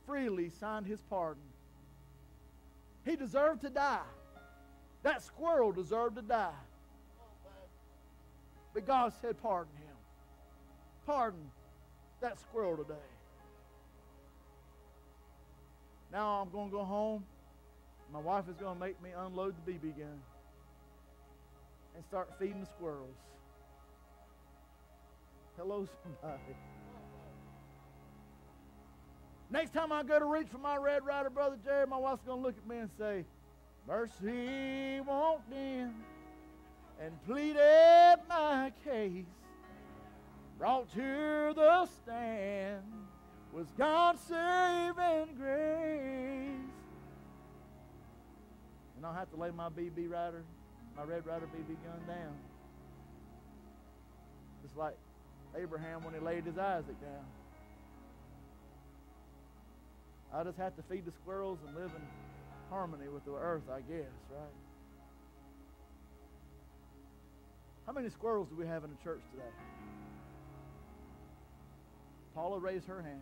freely signed his pardon. He deserved to die. That squirrel deserved to die. But God said, Pardon him. Pardon that squirrel today. Now I'm going to go home. My wife is going to make me unload the BB gun and start feeding the squirrels. Hello, somebody. Next time I go to reach for my Red Ryder brother Jerry, my wife's going to look at me and say, Mercy walked in and pleaded my case. Brought to the stand was God's saving grace. And I'll have to lay my BB Rider, my Red Ryder BB gun down. Just like Abraham when he laid his Isaac down. I just have to feed the squirrels and live in harmony with the earth, I guess, right? How many squirrels do we have in the church today? Paula raised her hand.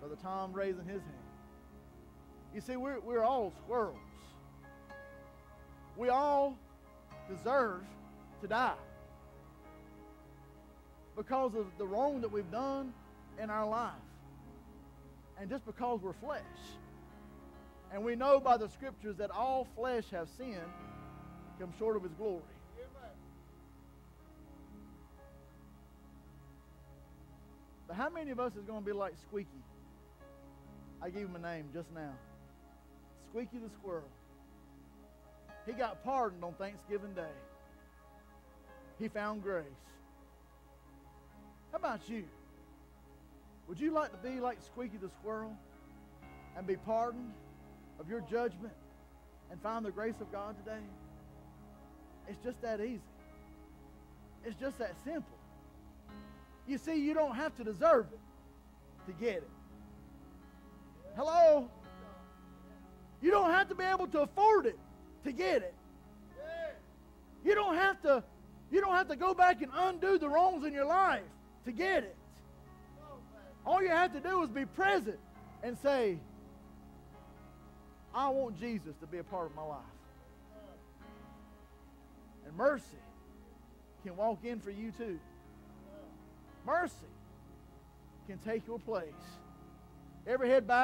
Brother Tom raising his hand. You see, we're, we're all squirrels. We all deserve to die because of the wrong that we've done in our life. And just because we're flesh. And we know by the scriptures that all flesh have sinned, come short of his glory. But how many of us is going to be like Squeaky? I gave him a name just now. Squeaky the squirrel. He got pardoned on Thanksgiving Day. He found grace. How about you? Would you like to be like Squeaky the squirrel and be pardoned of your judgment and find the grace of God today? It's just that easy. It's just that simple. You see, you don't have to deserve it to get it. Hello? You don't have to be able to afford it to get it. You don't have to you don't have to go back and undo the wrongs in your life to get it. All you have to do is be present and say, I want Jesus to be a part of my life. And mercy can walk in for you too. Mercy can take your place. Every head bowed.